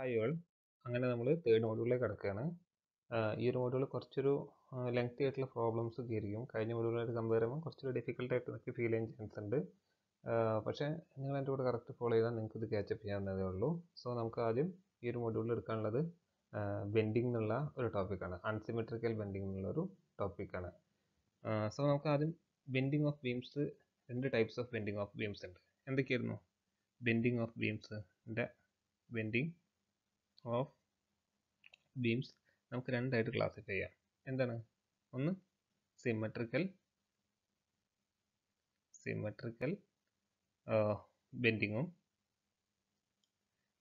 Hi all അങ്ങനെ നമ്മൾ third മോഡ്യൂളിലേക്ക് കിടക്കുകയാണ് ഈ ഒരു മോഡ്യൂൾ കുറച്ചൊരു ലെങ്തി ആയിട്ടുള്ള പ്രോബ്ലംസ് ആയിരിക്കും. കഴിഞ്ഞ മോഡ്യൂളായിട്ട് കമ്പയർ ചെയ്യുമ്പോൾ കുറച്ചൊരു ഡിഫിക്കൽട്ട് ആയിട്ട് എനിക്ക് ഫീൽ ചെയ്യാൻ ചാൻസ് ഉണ്ട്. പക്ഷേ നിങ്ങൾ എന്റെ കൂടെ കറക്റ്റ് ഫോളോ ചെയ്താൽ നിങ്ങൾക്ക് ഇത് ക്യാച്ചപ്പ് ചെയ്യാവുന്നതേ ഉള്ളൂ. സോ നമുക്ക് ആദ്യം ഈ ഒരു മോഡ്യൂളിൽ എടുക്കാനുള്ളത് ബെൻഡിങ് എന്നുള്ള ഒരു ടോപ്പിക്കാണ് അൺസിമെട്രിക്കൽ ബെൻഡിങ് എന്നുള്ള ഒരു ടോപ്പിക്കാണ് സോ നമുക്ക് ആദ്യം ബെൻഡിങ് ഓഫ് ബീംസ് രണ്ട് types of bending of beams ഉണ്ട്. എന്തൊക്കെയായിരുന്നു? ബെൻഡിങ് ഓഫ് ബീംസിന്റെ ബെൻഡിങ് ഓഫ് ബീംസ് നമുക്ക് രണ്ടായിട്ട് ക്ലാസിഫൈ ചെയ്യാം. എന്താണ്? ഒന്ന് സിമെട്രിക്കൽ സിമെട്രിക്കൽ ബെൻഡിങ്ങും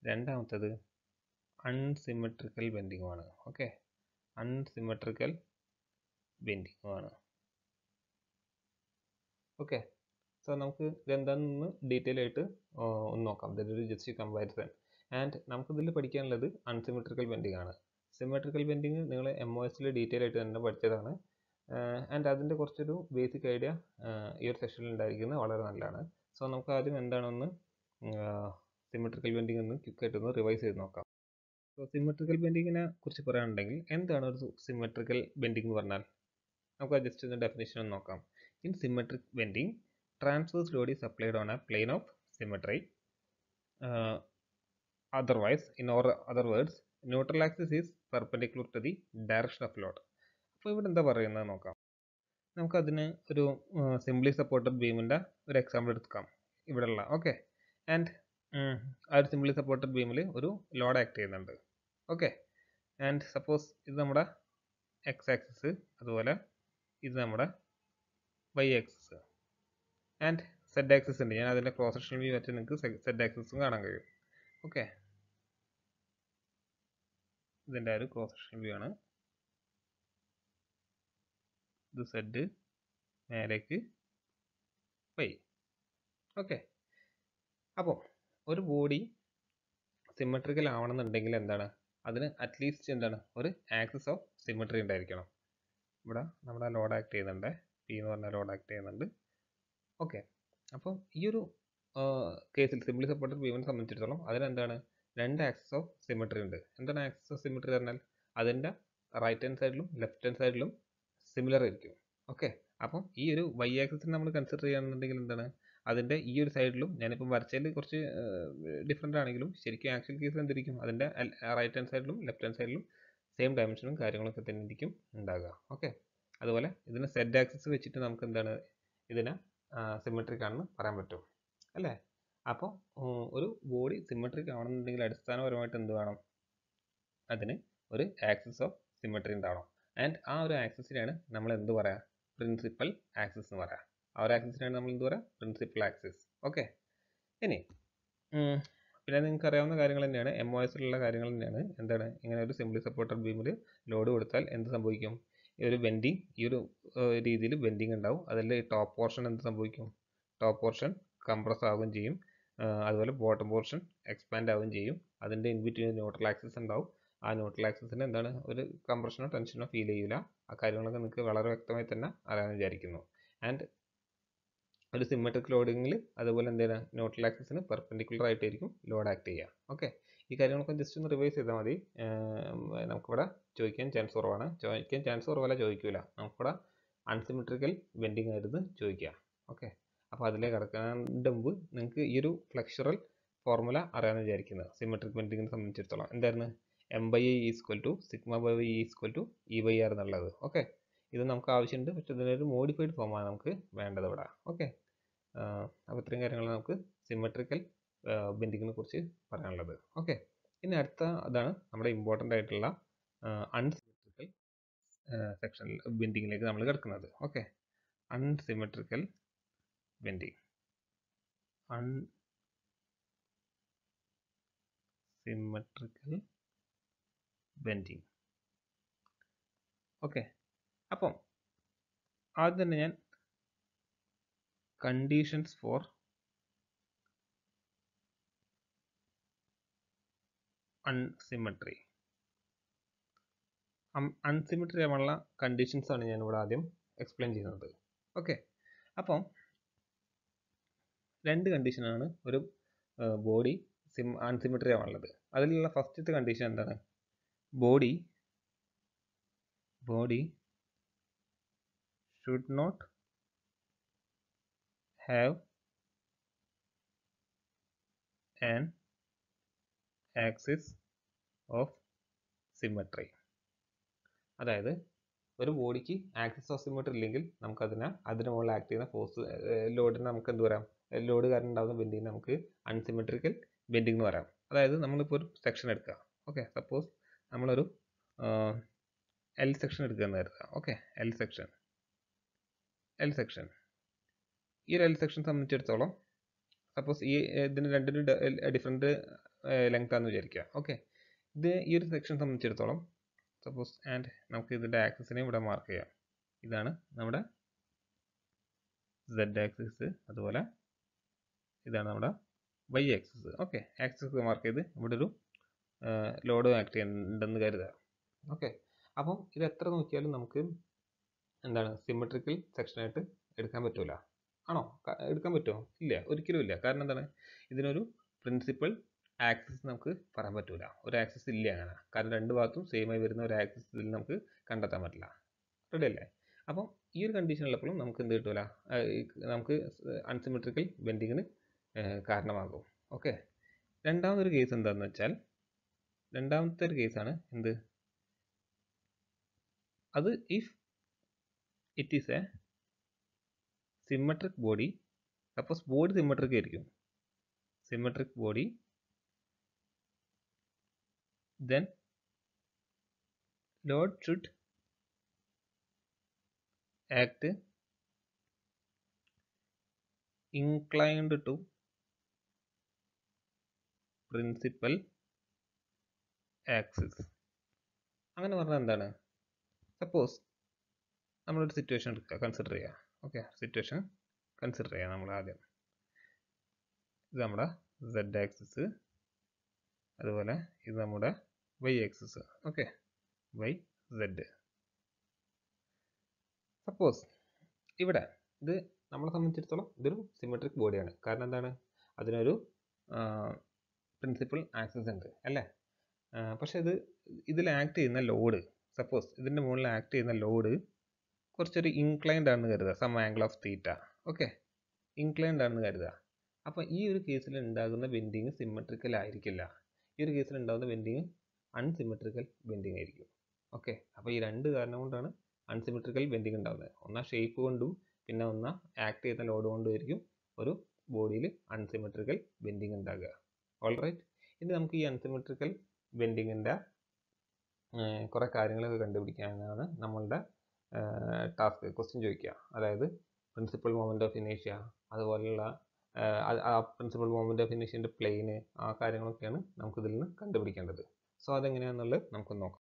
രണ്ടാമത്തത് അൺസിമെട്രിക്കൽ ബെൻഡിങ്ങുമാണ് ഓക്കെ അൺസിമെട്രിക്കൽ ബെൻഡിങ്ങുമാണ് ഓക്കെ സോ നമുക്ക് ഇതെന്താണെന്ന് ഡീറ്റെയിൽ ആയിട്ട് ഒന്ന് നോക്കാം. ഇതൊരു ജസ്റ്റ് കമ്പാരിസൺ ആൻഡ് നമുക്കിതിൽ പഠിക്കാനുള്ളത് അൺസിമെട്രിക്കൽ ബെൻഡിങ് ആണ്. സിമെട്രിക്കൽ ബെൻഡിങ് നിങ്ങൾ എം ഒ എസിൽ ഡീറ്റെയിൽ ആയിട്ട് തന്നെ പഠിച്ചതാണ്. ആൻഡ് അതിന്റെ കുറച്ചൊരു ബേസിക് ഐഡിയ ഈ ഒരു സെഷനിൽ ഉണ്ടായിരിക്കുന്നത് വളരെ നല്ലതാണ്. സോ നമുക്ക് ആദ്യം എന്താണെന്ന് സിമെട്രിക്കൽ ബെൻഡിങ് എന്ന് ക്വിക്കായിട്ടൊന്ന് റിവൈസ് ചെയ്ത് നോക്കാം. സോ സിമെട്രിക്കൽ ബെൻഡിങ്ങിനെ കുറിച്ച് പറയുകയാണെങ്കിൽ എന്താണ് ഒരു സിമെട്രിക്കൽ ബെൻഡിങ് എന്ന് പറഞ്ഞാൽ? നമുക്ക് ജസ്റ്റ് ഒന്ന് ഡെഫിനേഷൻ ഒന്ന് നോക്കാം. In symmetric bending transverse load is applied on a plane of symmetry otherwise in other words neutral axis is perpendicular to the direction of load അപ്പോൾ ഇവിടെ എന്താ പറയുന്നത് നോക്കാം. നമുക്കതിന് ഒരു സിംപ്ലി സപ്പോർട്ടഡ് ബീമിന്റെ ഒരു എക്സാമ്പിൾ എടുക്കാം. ഇവിടെയുള്ള ഓക്കെ ആൻഡ് ആ ഒരു സിംപ്ലി സപ്പോർട്ടഡ് ബീമിൽ ഒരു ലോഡ് ആക്ട് ചെയ്യുന്നുണ്ട്. ഓക്കെ ആൻഡ് സപ്പോസ് ഇത് നമ്മുടെ എക്സ് ആക്സിസ് അതുപോലെ ഇത് നമ്മുടെ Y axis and Z axis ഉണ്ട് ഞാൻ അതിന്റെ ക്രോസ് സെക്ഷൻ വ്യൂ വെച്ച് നിങ്ങൾക്ക് സെഡ് ആക്സിസും കാണാൻ കഴിയും. ഓക്കെ ഇതിന്റെ ഒരു ക്രോസ് സെക്ഷൻ വ്യൂ ആണ്. ഇത് സെഡ് നേരേക്ക് വൈ ഓക്കെ അപ്പോൾ ഒരു ബോഡി സിമെട്രിക്കൽ ആവണമെന്നുണ്ടെങ്കിൽ എന്താണ്? അതിന് അറ്റ്ലീസ്റ്റ് എന്താണ്? ഒരു ആക്സസ് ഓഫ് സിമെട്രി ഉണ്ടായിരിക്കണം. ഇവിടെ നമ്മുടെ ലോഡ് ആക്ട് ചെയ്യുന്നുണ്ട്. പി എന്ന് പറഞ്ഞ ലോഡ് ആക്ട് ചെയ്യുന്നുണ്ട്. ഓക്കെ അപ്പം ഈ ഒരു കേസിൽ സിംപ്ലി സപ്പോർട്ടഡ് ബീമിനെ സംബന്ധിച്ചിടത്തോളം അതിനെന്താണ് രണ്ട് ആക്സസ് ഓഫ് സിമെട്രി ഉണ്ട്. എന്താണ് ആക്സസ് ഓഫ് സിമെട്രി പറഞ്ഞാൽ? അതിന്റെ റൈറ്റ് ഹാൻഡ് സൈഡിലും ലെഫ്റ്റ് ഹാൻഡ് സൈഡിലും സിമിലർ ആയിരിക്കും. ഓക്കെ അപ്പം ഈ ഒരു വൈ ആക്സസിന് നമ്മൾ കൺസിഡർ ചെയ്യുകയാണെന്നുണ്ടെങ്കിൽ എന്താണ്? അതിന്റെ ഈ ഒരു സൈഡിലും ഞാനിപ്പം വരച്ചതിൽ കുറച്ച് ഡിഫറെന്റ് ആണെങ്കിലും ശരിക്കും ആക്ച്വൽ കേസിൽ എന്തിരിക്കും? അതിന്റെ റൈറ്റ് ഹാൻഡ് സൈഡിലും ലെഫ്റ്റ് ഹാൻഡ് സൈഡിലും സെയിം ഡയമെൻഷനും കാര്യങ്ങളൊക്കെ തന്നെ ഇരിക്കും ഉണ്ടാകുക. ഓക്കെ അതുപോലെ ഇതിന് സെഡ് ആക്സസ് വെച്ചിട്ട് നമുക്ക് എന്താണ്? ഇതിനെ സിമെട്രിക് ആണെന്ന് പറയാൻ പറ്റും. അല്ലേ? അപ്പോൾ ഒരു ബോഡി സിമെട്രിക് ആവണമെന്നുണ്ടെങ്കിൽ അടിസ്ഥാനപരമായിട്ട് എന്ത് വേണം? അതിന് ഒരു ആക്സിസ് ഓഫ് സിമെട്രി ഉണ്ടാവണം. ആൻഡ് ആ ഒരു ആക്സിസിനാണ് നമ്മൾ എന്ത് പറയാം? പ്രിൻസിപ്പൽ ആക്സിസ് എന്ന് പറയാം. ആ ഒരു ആക്സിസിനാണ് നമ്മൾ എന്ത് പറയാം? പ്രിൻസിപ്പൽ ആക്സിസ് ഓക്കെ ഇനി പിന്നെ നിങ്ങൾക്ക് അറിയാവുന്ന കാര്യങ്ങൾ തന്നെയാണ്. എം ഒ എസിലുള്ള കാര്യങ്ങൾ തന്നെയാണ്. എന്താണ്? ഇങ്ങനെ ഒരു സിംപ്ലി സപ്പോർട്ടർ ബീമിൽ ലോഡ് കൊടുത്താൽ എന്ത് സംഭവിക്കും? ഈ ഒരു ബെൻഡിങ് ഈ ഒരു രീതിയിൽ ബെൻഡിങ് ഉണ്ടാവും. അതിൽ ടോപ്പ് പോർഷൻ എന്ത് സംഭവിക്കും? ടോപ്പ് പോർഷൻ കംപ്രസ് ആവുകയും ചെയ്യും. അതുപോലെ ബോട്ടം പോർഷൻ എക്സ്പാൻഡ് ആവുകയും ചെയ്യും. അതിന്റെ ഇൻ ബിറ്റ്വീൻ ന്യൂട്രൽ ആക്സിസ് ഉണ്ടാവും. ആ ന്യൂട്രൽ ആക്സിസിന് എന്താണ്? ഒരു കംപ്രഷനോ ടെൻഷനോ ഫീൽ ചെയ്യില്ല ആ കാര്യങ്ങളൊക്കെ നിങ്ങൾക്ക് വളരെ വ്യക്തമായി തന്നെ അറിയാൻ വിചാരിക്കുന്നു. ആൻഡ് ഒരു സിമ്മട്രിക് ലോഡിങ്ങിൽ അതുപോലെ എന്താണ് ന്യൂട്രൽ ആക്സിസിന് പെർപെൻഡിക്കുലർ ആയിട്ടായിരിക്കും ലോഡ് ആക്ട് ചെയ്യുക. ഓക്കെ ഈ കാര്യങ്ങളൊക്കെ ജസ്റ്റ് ഒന്ന് റിവൈസ് ചെയ്താൽ മതി. നമുക്കിവിടെ ചോദിക്കാൻ ചാൻസ് കുറവാണ്. ചോദിക്കാൻ ചാൻസ് കുറവല്ല ചോദിക്കില്ല നമുക്കിവിടെ അൺസിമെട്രിക്കൽ ബെൻഡിങ് ആയിരുന്നു ചോദിക്കുക. ഓക്കെ അപ്പോൾ അതിലേക്ക് കിടക്കാണ്ട് മുമ്പ് നിങ്ങൾക്ക് ഈ ഒരു ഫ്ലെക്ചറൽ ഫോർമുല അറിയാമെന്ന് വിചാരിക്കുന്നത് സിമെട്രിക് ബെൻഡിങ്ങിനെ സംബന്ധിച്ചിടത്തോളം. എന്തായിരുന്നു? M by I is equal to sigma by Y is equal to E by R എന്നുള്ളത്. ഓക്കെ ഇത് നമുക്ക് ആവശ്യമുണ്ട് പക്ഷേ ഇതിനൊരു മോഡിഫൈഡ് ഫോമാണ് നമുക്ക് വേണ്ടത് ഇവിടെ. ഓക്കെ അപ്പോൾ ഇത്രയും കാര്യങ്ങൾ നമുക്ക് സിമെട്രിക്കൽ ബെൻഡിങ്ങിനെ കുറിച്ച് പറയാനുള്ളത്. ഓക്കെ ഇനി അടുത്ത അതാണ് നമ്മുടെ ഇമ്പോർട്ടന്റ് ആയിട്ടുള്ള അൺസിമെട്രിക്കൽ സെക്ഷൻ ബെൻഡിങ്ങിലേക്ക് നമ്മൾ കിടക്കുന്നത്. Okay unsymmetrical bending unsymmetrical bending. Okay അപ്പം ആദ്യം തന്നെ ഞാൻ കണ്ടീഷൻസ് ഫോർ അൺസിമെട്രി അൺസിമെട്രി ആവാനുള്ള കണ്ടീഷൻസ് ആണ് ഞാൻ ഇവിടെ ആദ്യം എക്സ്പ്ലെയിൻ ചെയ്യുന്നത്. ഓക്കെ അപ്പം രണ്ട് കണ്ടീഷനാണ് ഒരു ബോഡി സിം അൺസിമെട്രി ആവാനുള്ളത് അതിലുള്ള ഫസ്റ്റത്തെ കണ്ടീഷൻ എന്താണ്? Body body should not have an axis of symmetry അതായത് ഒരു ബോഡിക്ക് ആക്സിസ് ഓഫ് സിമട്രി ഇല്ലെങ്കിൽ നമുക്ക് അതിനെ അതിന് മുകളിൽ ആക്ട് ചെയ്യുന്ന ഫോഴ്സ് ലോഡിന് നമുക്ക് എന്ത് പറയാം? ലോഡ് കാരണം ഉണ്ടാകുന്ന ബെൻഡിങ് നമുക്ക് അൺസിമെട്രിക്കൽ ബെൻഡിങ് എന്ന് പറയാം. അതായത് നമ്മളിപ്പോൾ ഒരു സെക്ഷൻ എടുക്കുക. ഓക്കെ സപ്പോസ് നമ്മളൊരു എൽ സെക്ഷൻ എടുക്കുക എന്ന് കരുതുക. Okay L section L section ഈ ഒരു എൽ സെക്ഷൻ സംബന്ധിച്ചിടത്തോളം സപ്പോസ് ഈ ഇതിന് രണ്ടിനും ഡിഫറെന്റ് ലെങ്ത് ആണെന്ന് വിചാരിക്കുക. ഓക്കെ ഇത് ഈ ഒരു സെക്ഷൻ സംബന്ധിച്ചിടത്തോളം സപ്പോസ് ആൻഡ് നമുക്ക് ഇതിന്റെ ആക്സിസിനെ ഇവിടെ മാർക്ക് ചെയ്യാം. ഇതാണ് നമ്മുടെ സെഡ് ആക്സിസ് അതുപോലെ ഇതാണ് നമ്മുടെ Y axis okay axis mark ചെയ്ത് ഇവിടെ ഒരു ലോഡ് ആക്ട് ചെയ്യുന്നുണ്ടെന്ന് കരുതുക ഓക്കെ അപ്പം ഇത് എത്ര നോക്കിയാലും നമുക്ക് എന്താണ് സിമെട്രിക്കൽ സെക്ഷനായിട്ട് എടുക്കാൻ പറ്റൂല. ആണോ? എടുക്കാൻ പറ്റുമോ? ഇല്ല ഒരിക്കലും ഇല്ല. കാരണം എന്താണ്? ഇതിനൊരു പ്രിൻസിപ്പൽ ആക്സിസ് നമുക്ക് പറയാൻ പറ്റൂല. ഒരു ആക്സിസ് ഇല്ല അങ്ങനെ. കാരണം രണ്ട് ഭാഗത്തും സെയിം ആയി വരുന്ന ഒരു ആക്സിസ് ഇതിൽ നമുക്ക് കണ്ടെത്താൻ പറ്റില്ല. റെഡി അല്ലേ? അപ്പം ഈ ഒരു കണ്ടീഷൻ ഉള്ളപ്പോഴും നമുക്ക് എന്ത് കിട്ടൂല? നമുക്ക് അൺസിമെട്രിക്കൽ ബെൻഡിങ്ങിന് കാരണമാകും. ഓക്കെ രണ്ടാമതൊരു കേസ് എന്താണെന്ന് വെച്ചാൽ രണ്ടാമത്തെ ഒരു കേസാണ് എന്ത്? അത് if it is a symmetric body suppose body symmetric ആയിരിക്കും. Symmetric body then load should act inclined to principal axis. അങ്ങനെ പറഞ്ഞാൽ എന്താണ്? സപ്പോസ് നമ്മളൊരു സിറ്റുവേഷൻ എടുക്കുക കൺസിഡർ ചെയ്യുക. ഓക്കെ സിറ്റുവേഷൻ കൺസിഡർ ചെയ്യുക നമ്മൾ ആദ്യം. ഇത് നമ്മുടെ സെഡ് ആക്സിസ് അതുപോലെ ഇത് നമ്മുടെ Y axis okay Y Z suppose ഇവിടെ ഇത് നമ്മളെ സംബന്ധിച്ചിടത്തോളം ഇതൊരു സിമെട്രിക് ബോഡിയാണ് കാരണം എന്താണ്? അതിനൊരു പ്രിൻസിപ്പൽ ആക്സിസ് ഉണ്ട് അല്ലേ? പക്ഷേ ഇത് ഇതിൽ ആക്ട് ചെയ്യുന്ന ലോഡ് സപ്പോസ് ഇതിന്റെ മുകളിൽ ആക്ട് ചെയ്യുന്ന ലോഡ് കുറച്ചൊരു ഇൻക്ലൈൻഡ് ആണെന്ന് കരുതുക. Some angle of theta okay inclined ആണെന്ന് കരുതുക. അപ്പോൾ ഈ ഒരു കേസിൽ ഉണ്ടാകുന്ന ബെൻഡിങ് സിമെട്രിക്കൽ ആയിരിക്കില്ല. ഈ ഒരു കേസിൽ ഉണ്ടാകുന്ന ബെൻഡിങ് അൺസിമെട്രിക്കൽ ബെൻഡിങ് ആയിരിക്കും. ഓക്കെ അപ്പോൾ ഈ രണ്ട് കാരണം കൊണ്ടാണ് അൺസിമെട്രിക്കൽ ബെൻഡിങ് ഉണ്ടാകുന്നത് ഒന്നാ ഷേപ്പ് കൊണ്ടും പിന്നെ ഒന്നാ ആക്ട് ചെയ്യുന്ന ലോഡ് കൊണ്ടും ആയിരിക്കും ഒരു ബോഡിയിൽ അൺസിമെട്രിക്കൽ ബെൻഡിങ് ഉണ്ടാകുക. ഓൾ റൈറ്റ് ഇനി നമുക്ക് ഈ അൺസിമെട്രിക്കൽ ബെൻഡിങ്ങിന്റെ കുറേ കാര്യങ്ങളൊക്കെ കണ്ടുപിടിക്കാനാണ് നമ്മളുടെ ടാസ്ക് ക്വസ്റ്റ്യൻ ചോദിക്കുക. അതായത് പ്രിൻസിപ്പൽ മൊമെന്റ് ഓഫ് ഇനേഷ്യ അതുപോലെയുള്ള ആ പ്രിൻസിപ്പൽ മൊമെന്റ് ഓഫ് ഇനേഷ്യന്റെ പ്ലെയിന് ആ കാര്യങ്ങളൊക്കെയാണ് നമുക്കിതിൽ നിന്ന് കണ്ടുപിടിക്കേണ്ടത്. സോ അതെങ്ങനെയാണെന്നുള്ളത് നമുക്ക് നോക്കാം.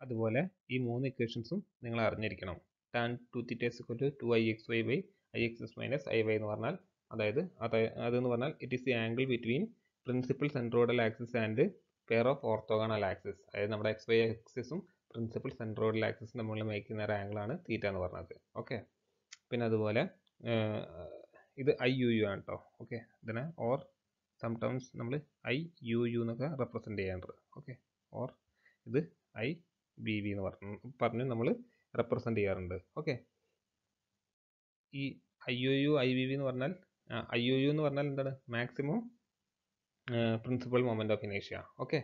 അതുപോലെ ഈ മൂന്ന് ഇക്വേഷൻസും നിങ്ങൾ അറിഞ്ഞിരിക്കണം. Tan two theta's equal to two I X Y by I X S minus I Y എന്ന് പറഞ്ഞാൽ അതായത് അത് അതെന്ന് പറഞ്ഞാൽ it is the angle between principal centroidal axis and pair of orthogonal axis അതായത് നമ്മുടെ എക്സ് വൈ ആക്സിസും principal centroidal ആക്സിസും തമ്മിൽ മേക്കുന്ന ഒരു ആംഗിളാണ് തീറ്റ എന്ന് പറഞ്ഞത്. ഓക്കെ പിന്നെ അതുപോലെ ഇത് ഐ യു യു ആണ് കേട്ടോ ഓക്കെ ഇതിനെ ഓർ സംടൈംസ് നമ്മൾ ഐ യു യു എന്നൊക്കെ റെപ്രസെന്റ് ചെയ്യാറുണ്ട്. ഓക്കെ ഓർ ഇത് ഐ ബി വി എന്ന് പറഞ്ഞു പറഞ്ഞ് നമ്മൾ റെപ്രസെന്റ് ചെയ്യാറുണ്ട്. ഓക്കെ ഈ I U U I B V എന്ന് പറഞ്ഞാൽ ഐ യു യു എന്ന് പറഞ്ഞാൽ എന്താണ്? മാക്സിമം പ്രിൻസിപ്പൽ മൊമെന്റ് ഓഫ് ഇനേഷ്യ ഓക്കെ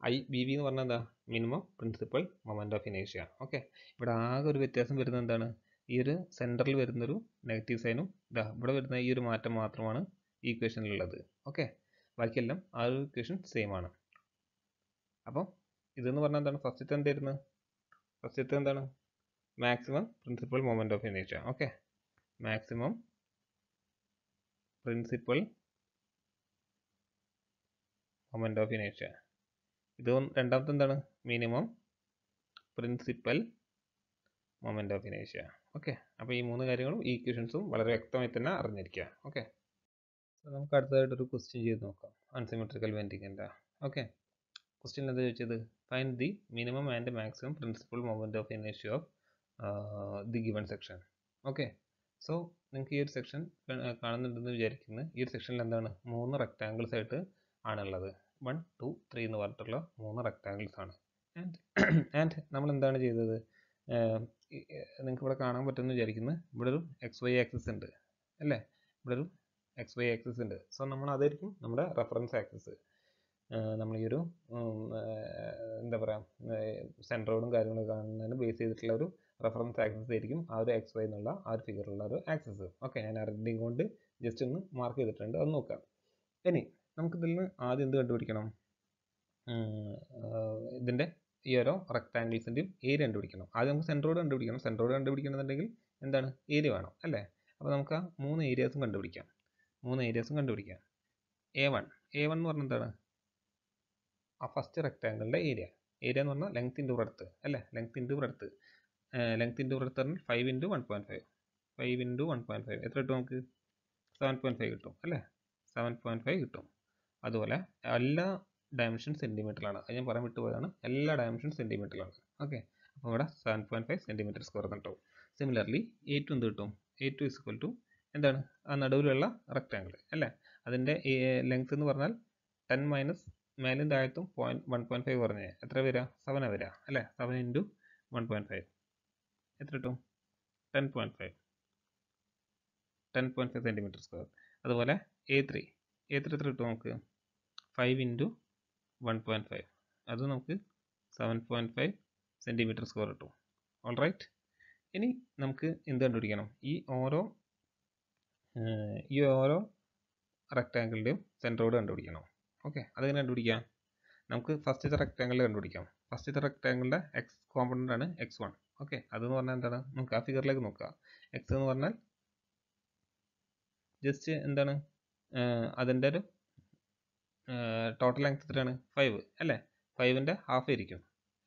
ഐ ബി വി എന്ന് പറഞ്ഞാൽ എന്താ? മിനിമം പ്രിൻസിപ്പൽ മൊമെന്റ് ഓഫ് ഇനേഷ്യ ഓക്കെ ഇവിടെ ആകെ ഒരു വ്യത്യാസം വരുന്നത് എന്താണ്? ഈ ഒരു സെന്ററിൽ വരുന്നൊരു നെഗറ്റീവ് സൈനും ഇതാ ഇവിടെ വരുന്ന ഈ ഒരു മാറ്റം മാത്രമാണ് ഈ ഇക്വേഷനിലുള്ളത് ഓക്കെ ബാക്കിയെല്ലാം ആ ഒരു ഇക്വേഷൻ സെയിം ആണ്. അപ്പം ഇതെന്ന് പറഞ്ഞാൽ എന്താണ്? ഫസ്റ്റത്തെ എന്തായിരുന്നു ഫസ്റ്റത്തെ എന്താണ്? മാക്സിമം പ്രിൻസിപ്പൽ മൊമെന്റ് ഓഫ് ഇനേഷ്യ okay maximum principal moment of ഇനേഷ്യ ഇത് രണ്ടാമത്തെ എന്താണ്? മിനിമം പ്രിൻസിപ്പൽ മൊമെന്റ് ഓഫ് ഇനേഷ്യ ഓക്കെ അപ്പോൾ ഈ മൂന്ന് കാര്യങ്ങളും ഈ ഇക്വേഷൻസും വളരെ വ്യക്തമായി തന്നെ അറിഞ്ഞിരിക്കുക. ഓക്കെ നമുക്ക് അടുത്തതായിട്ട് ഒരു ക്വസ്റ്റ്യൻ ചെയ്ത് നോക്കാം. അൺസിമെട്രിക്കൽ വെന്റിങ്ങിന്റെ ഓക്കെ ക്വസ്റ്റ്യൻ എന്താ ചോദിച്ചത്? Find the minimum and maximum principal moment of ഇനേഷ്യ of the given section okay so നിങ്ങൾക്ക് ഈ ഒരു സെക്ഷൻ കാണുന്നുണ്ടെന്ന് വിചാരിക്കുന്നു. ഈ ഒരു സെക്ഷനിൽ എന്താണ്? മൂന്ന് റെക്റ്റാങ്കിൾസ് ആയിട്ട് ആണുള്ളത്. വൺ ടു ത്രീ എന്ന് പറഞ്ഞിട്ടുള്ള മൂന്ന് റെക്റ്റാങ്കിൾസ് ആണ്. ആൻഡ് ആൻഡ് നമ്മൾ എന്താണ് ചെയ്തത്? നിങ്ങൾക്ക് ഇവിടെ കാണാൻ പറ്റുമെന്ന് വിചാരിക്കുന്നു. ഇവിടെ ഒരു എക്സ് വൈ ആക്സിസ് ഉണ്ട്. അല്ലേ? ഇവിടെ ഒരു എക്സ് വൈ ആക്സിസ് ഉണ്ട്. സോ നമ്മൾ അതായിരിക്കും നമ്മുടെ റെഫറൻസ് ആക്സിസ് നമ്മൾ ഈ ഒരു എന്താ പറയുക സെൻട്രോയിഡും കാര്യങ്ങളും കാണുന്നതിന് ബേസ് ചെയ്തിട്ടുള്ള ഒരു റെഫറൻസ് ആക്സിസ് ആയിരിക്കും ആ ഒരു എക്സ് വൈ എന്നുള്ള ആ ഒരു ഫിഗറുള്ള ഒരു ആക്സിസ് ഓക്കെ ഞാൻ റെഡിങ് കൊണ്ട് ജസ്റ്റ് ഒന്ന് മാർക്ക് ചെയ്തിട്ടുണ്ട്. അത് നോക്കാം. ഇനി നമുക്കിതിൽ നിന്ന് ആദ്യം എന്ത് കണ്ടുപിടിക്കണം? ഇതിന്റെ ഈ ഓരോ റെക്ടാങ്കിൾസിന്റെയും ഏരിയ കണ്ടുപിടിക്കണം. ആദ്യം നമുക്ക് സെന്ററോട് കണ്ടുപിടിക്കണം. സെൻട്രോയിഡ് കണ്ടുപിടിക്കണമെന്നുണ്ടെങ്കിൽ എന്താണ്? ഏരിയ വേണം അല്ലേ? അപ്പോൾ നമുക്ക് ആ മൂന്ന് ഏരിയാസും കണ്ടുപിടിക്കാം. മൂന്ന് ഏരിയാസും കണ്ടുപിടിക്കാം എ വൺ എ വൺ എന്ന് പറഞ്ഞാൽ എന്താണ്? ആ ഫസ്റ്റ് റെക്റ്റാങ്കിളിന്റെ ഏരിയ ഏരിയ എന്ന് പറഞ്ഞാൽ ലെങ്ത് ഇന്റു ബ്രെഡ്ത്ത് അല്ലേ? Length into breadth length into breadth പറഞ്ഞാൽ five into one point five five into one point five എത്ര കിട്ടും നമുക്ക്? സെവൻ പോയിന്റ് ഫൈവ് കിട്ടും അല്ലേ? സെവൻ പോയിന്റ് ഫൈവ് കിട്ടും. അതുപോലെ എല്ലാ ഡയമെൻഷൻ സെന്റിമീറ്ററിലാണ് അത് ഞാൻ പറയാൻ വിട്ടുപോയതാണ്. എല്ലാ ഡയമെൻഷൻ സെന്റിമീറ്ററിലാണ് ഓക്കെ അപ്പോൾ ഇവിടെ seven point five centimetre square കിട്ടും. സിമിലർലി എ ടു എന്ത് കിട്ടും? A two is equal to എന്താണ്? ആ നടുവിലുള്ള റെക്റ്റാങ്കിൾ അല്ലേ? അതിന്റെ ലെങ്ത് എന്ന് പറഞ്ഞാൽ ടെൻ മൈനസ് മേലും താഴത്തും പോയിന്റ് വൺ പോയിന്റ് ഫൈവ് പറഞ്ഞേ എത്ര വരിക സെവനാണ് വരിക അല്ലേ? Seven into one point five എത്ര കിട്ടും? Ten point five ten point five centimetre square അതുപോലെ എ ത്രീ എ ത്രീ എത്ര കിട്ടും നമുക്ക്? Five into one point five അത് നമുക്ക് seven point five centimetre square കിട്ടും. ഓൾ റൈറ്റ് ഇനി നമുക്ക് എന്ത് കണ്ടുപിടിക്കണം? ഈ ഓരോ ഈ ഓരോ റെക്റ്റാങ്കിളിന്റെയും സെന്ററോട് കണ്ടുപിടിക്കണം? ഓക്കെ അതെങ്ങനെ കണ്ടുപിടിക്കാം? നമുക്ക് ഫസ്റ്റത്തെ റെക്റ്റാങ്കിൾ കണ്ടുപിടിക്കാം. ഫസ്റ്റത്തെ റെക്റ്റാങ്കിളിന്റെ എക്സ് കോമ്പണന്റ് ആണ് എക്സ് വൺ ഓക്കെ അതെന്ന് പറഞ്ഞാൽ എന്താണ്? നമുക്ക് ആ ഫിഗറിലേക്ക് നോക്കുക എക്സ് എന്ന് പറഞ്ഞാൽ ജസ്റ്റ് എന്താണ്? അതിന്റെ ഒരു ടോട്ടൽ ലെങ്ത് എത്രയാണ്? ഫൈവ് അല്ലേ? ഫൈവിന്റെ ഹാഫ് ആയിരിക്കും.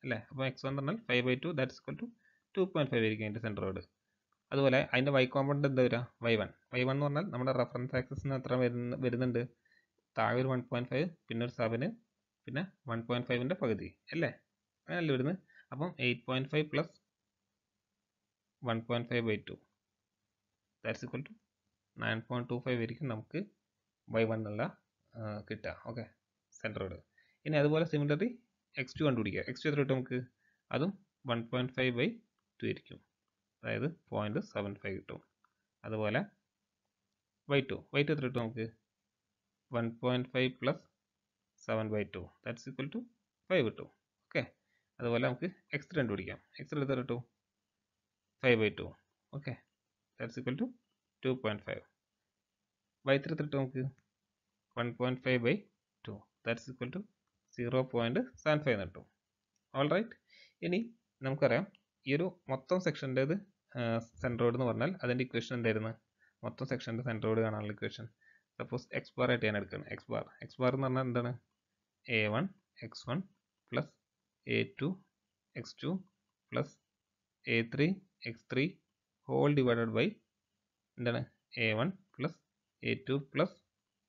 അല്ലേ? അപ്പോൾ എക്സ് വൺ പറഞ്ഞാൽ five by two that is equal to two point five ആയിരിക്കും അതിന്റെ സെൻട്രോഡ് അതുപോലെ അതിന്റെ വൈ കോമ്പൗണ്ട് എന്താ വരിക? വൈ വൺ വൈ വൺ എന്ന് പറഞ്ഞാൽ നമ്മുടെ റെഫറൻസ് ആക്സിസിന് എത്ര വരുന്ന വരുന്നുണ്ട്. താഴെ ഒരു വൺ പോയിന്റ് ഫൈവ് പിന്നെ ഒരു സെവന് പിന്നെ വൺ പോയിന്റ് ഫൈവിന്റെ പകുതി. അല്ലേ? അങ്ങനെയല്ലേ വരുന്നത്? അപ്പം eight point five plus one point five by two that's equal to nine point two five ആയിരിക്കും നമുക്ക് വൈ വൺ എന്നുള്ള കിട്ടുക. ഓക്കെ സെന്ററോട് ഇനി അതുപോലെ സിമിലറി എക്സ് ടു കണ്ടുപിടിക്കുക. എക്സ് ടു എത്ര കിട്ടും നമുക്ക്? അതും one point five by two ആയിരിക്കും. അതായത് പോയിന്റ് സെവൻ ഫൈവ് കിട്ടും. അതുപോലെ വൈ ടു വൈ ടു എത്ര കിട്ടും നമുക്ക്? One point five plus seven by two that's equal to five കിട്ടും. ഓക്കെ അതുപോലെ നമുക്ക് എക്സ് കണ്ടുപിടിക്കാം. എക്സ് ത്രീ എത്ര കിട്ടും? Five by two okay that's equal to two point five Y three എത്ര കിട്ടും നമുക്ക്? One point five by two that's equal to zero point seven five എന്ന് കിട്ടും. ഓൾ റൈറ്റ് ഇനി നമുക്കറിയാം ഈ ഒരു മൊത്തം സെക്ഷന്റേത് സെൻട്രോയിഡ് എന്ന് പറഞ്ഞാൽ അതിന്റെ ഇക്വേഷൻ എന്തായിരുന്നു? മൊത്തം സെക്ഷന്റെ സെൻട്രോയിഡ് കാണാനുള്ള ഇക്വേഷൻ സപ്പോസ് എക്സ് ബാർ ആയിട്ട് ഞാൻ എടുക്കുന്നത് എക്സ് ബാർ എക്സ് ബാർ എന്ന് പറഞ്ഞാൽ എന്താണ്? A one X one plus A two X two plus A three X three whole divided by എന്താണ്? A one plus A two plus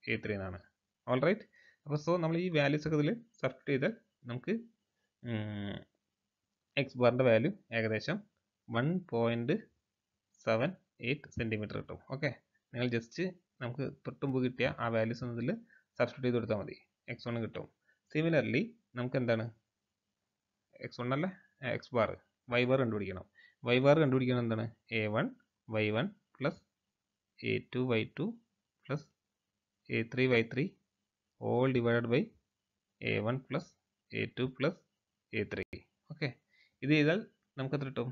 A three എന്നാണ്. All right അപ്പോൾ so നമ്മൾ ഈ values ഒക്കെ ഇതിൽ സബ്സ്റ്റിറ്റ് ചെയ്താൽ നമുക്ക് എക്സ് ബാറിന്റെ വാല്യൂ ഏകദേശം one point seven eight centimetre കിട്ടും. ഓക്കെ നിങ്ങൾ ജസ്റ്റ് നമുക്ക് തൊട്ടുമ്പ് കിട്ടിയ ആ വാല്യൂസ് ഒന്നതിൽ സബ്സ്റ്റിറ്റ് ചെയ്ത് കൊടുത്താൽ മതി. എക്സ് വൺ കിട്ടും. സിമിലർലി നമുക്ക് എന്താണ്? എക്സ് വൺ അല്ലേ? എക്സ് ബാർ വൈ ബാർ കണ്ടുപിടിക്കണം. വൈ ബാർ കണ്ടുപിടിക്കണം എന്താണ്? A one Y one plus A two Y two plus A three Y three all divided by A one plus A two plus A three okay ഇത് ചെയ്താൽ നമുക്ക് എത്ര കിട്ടും?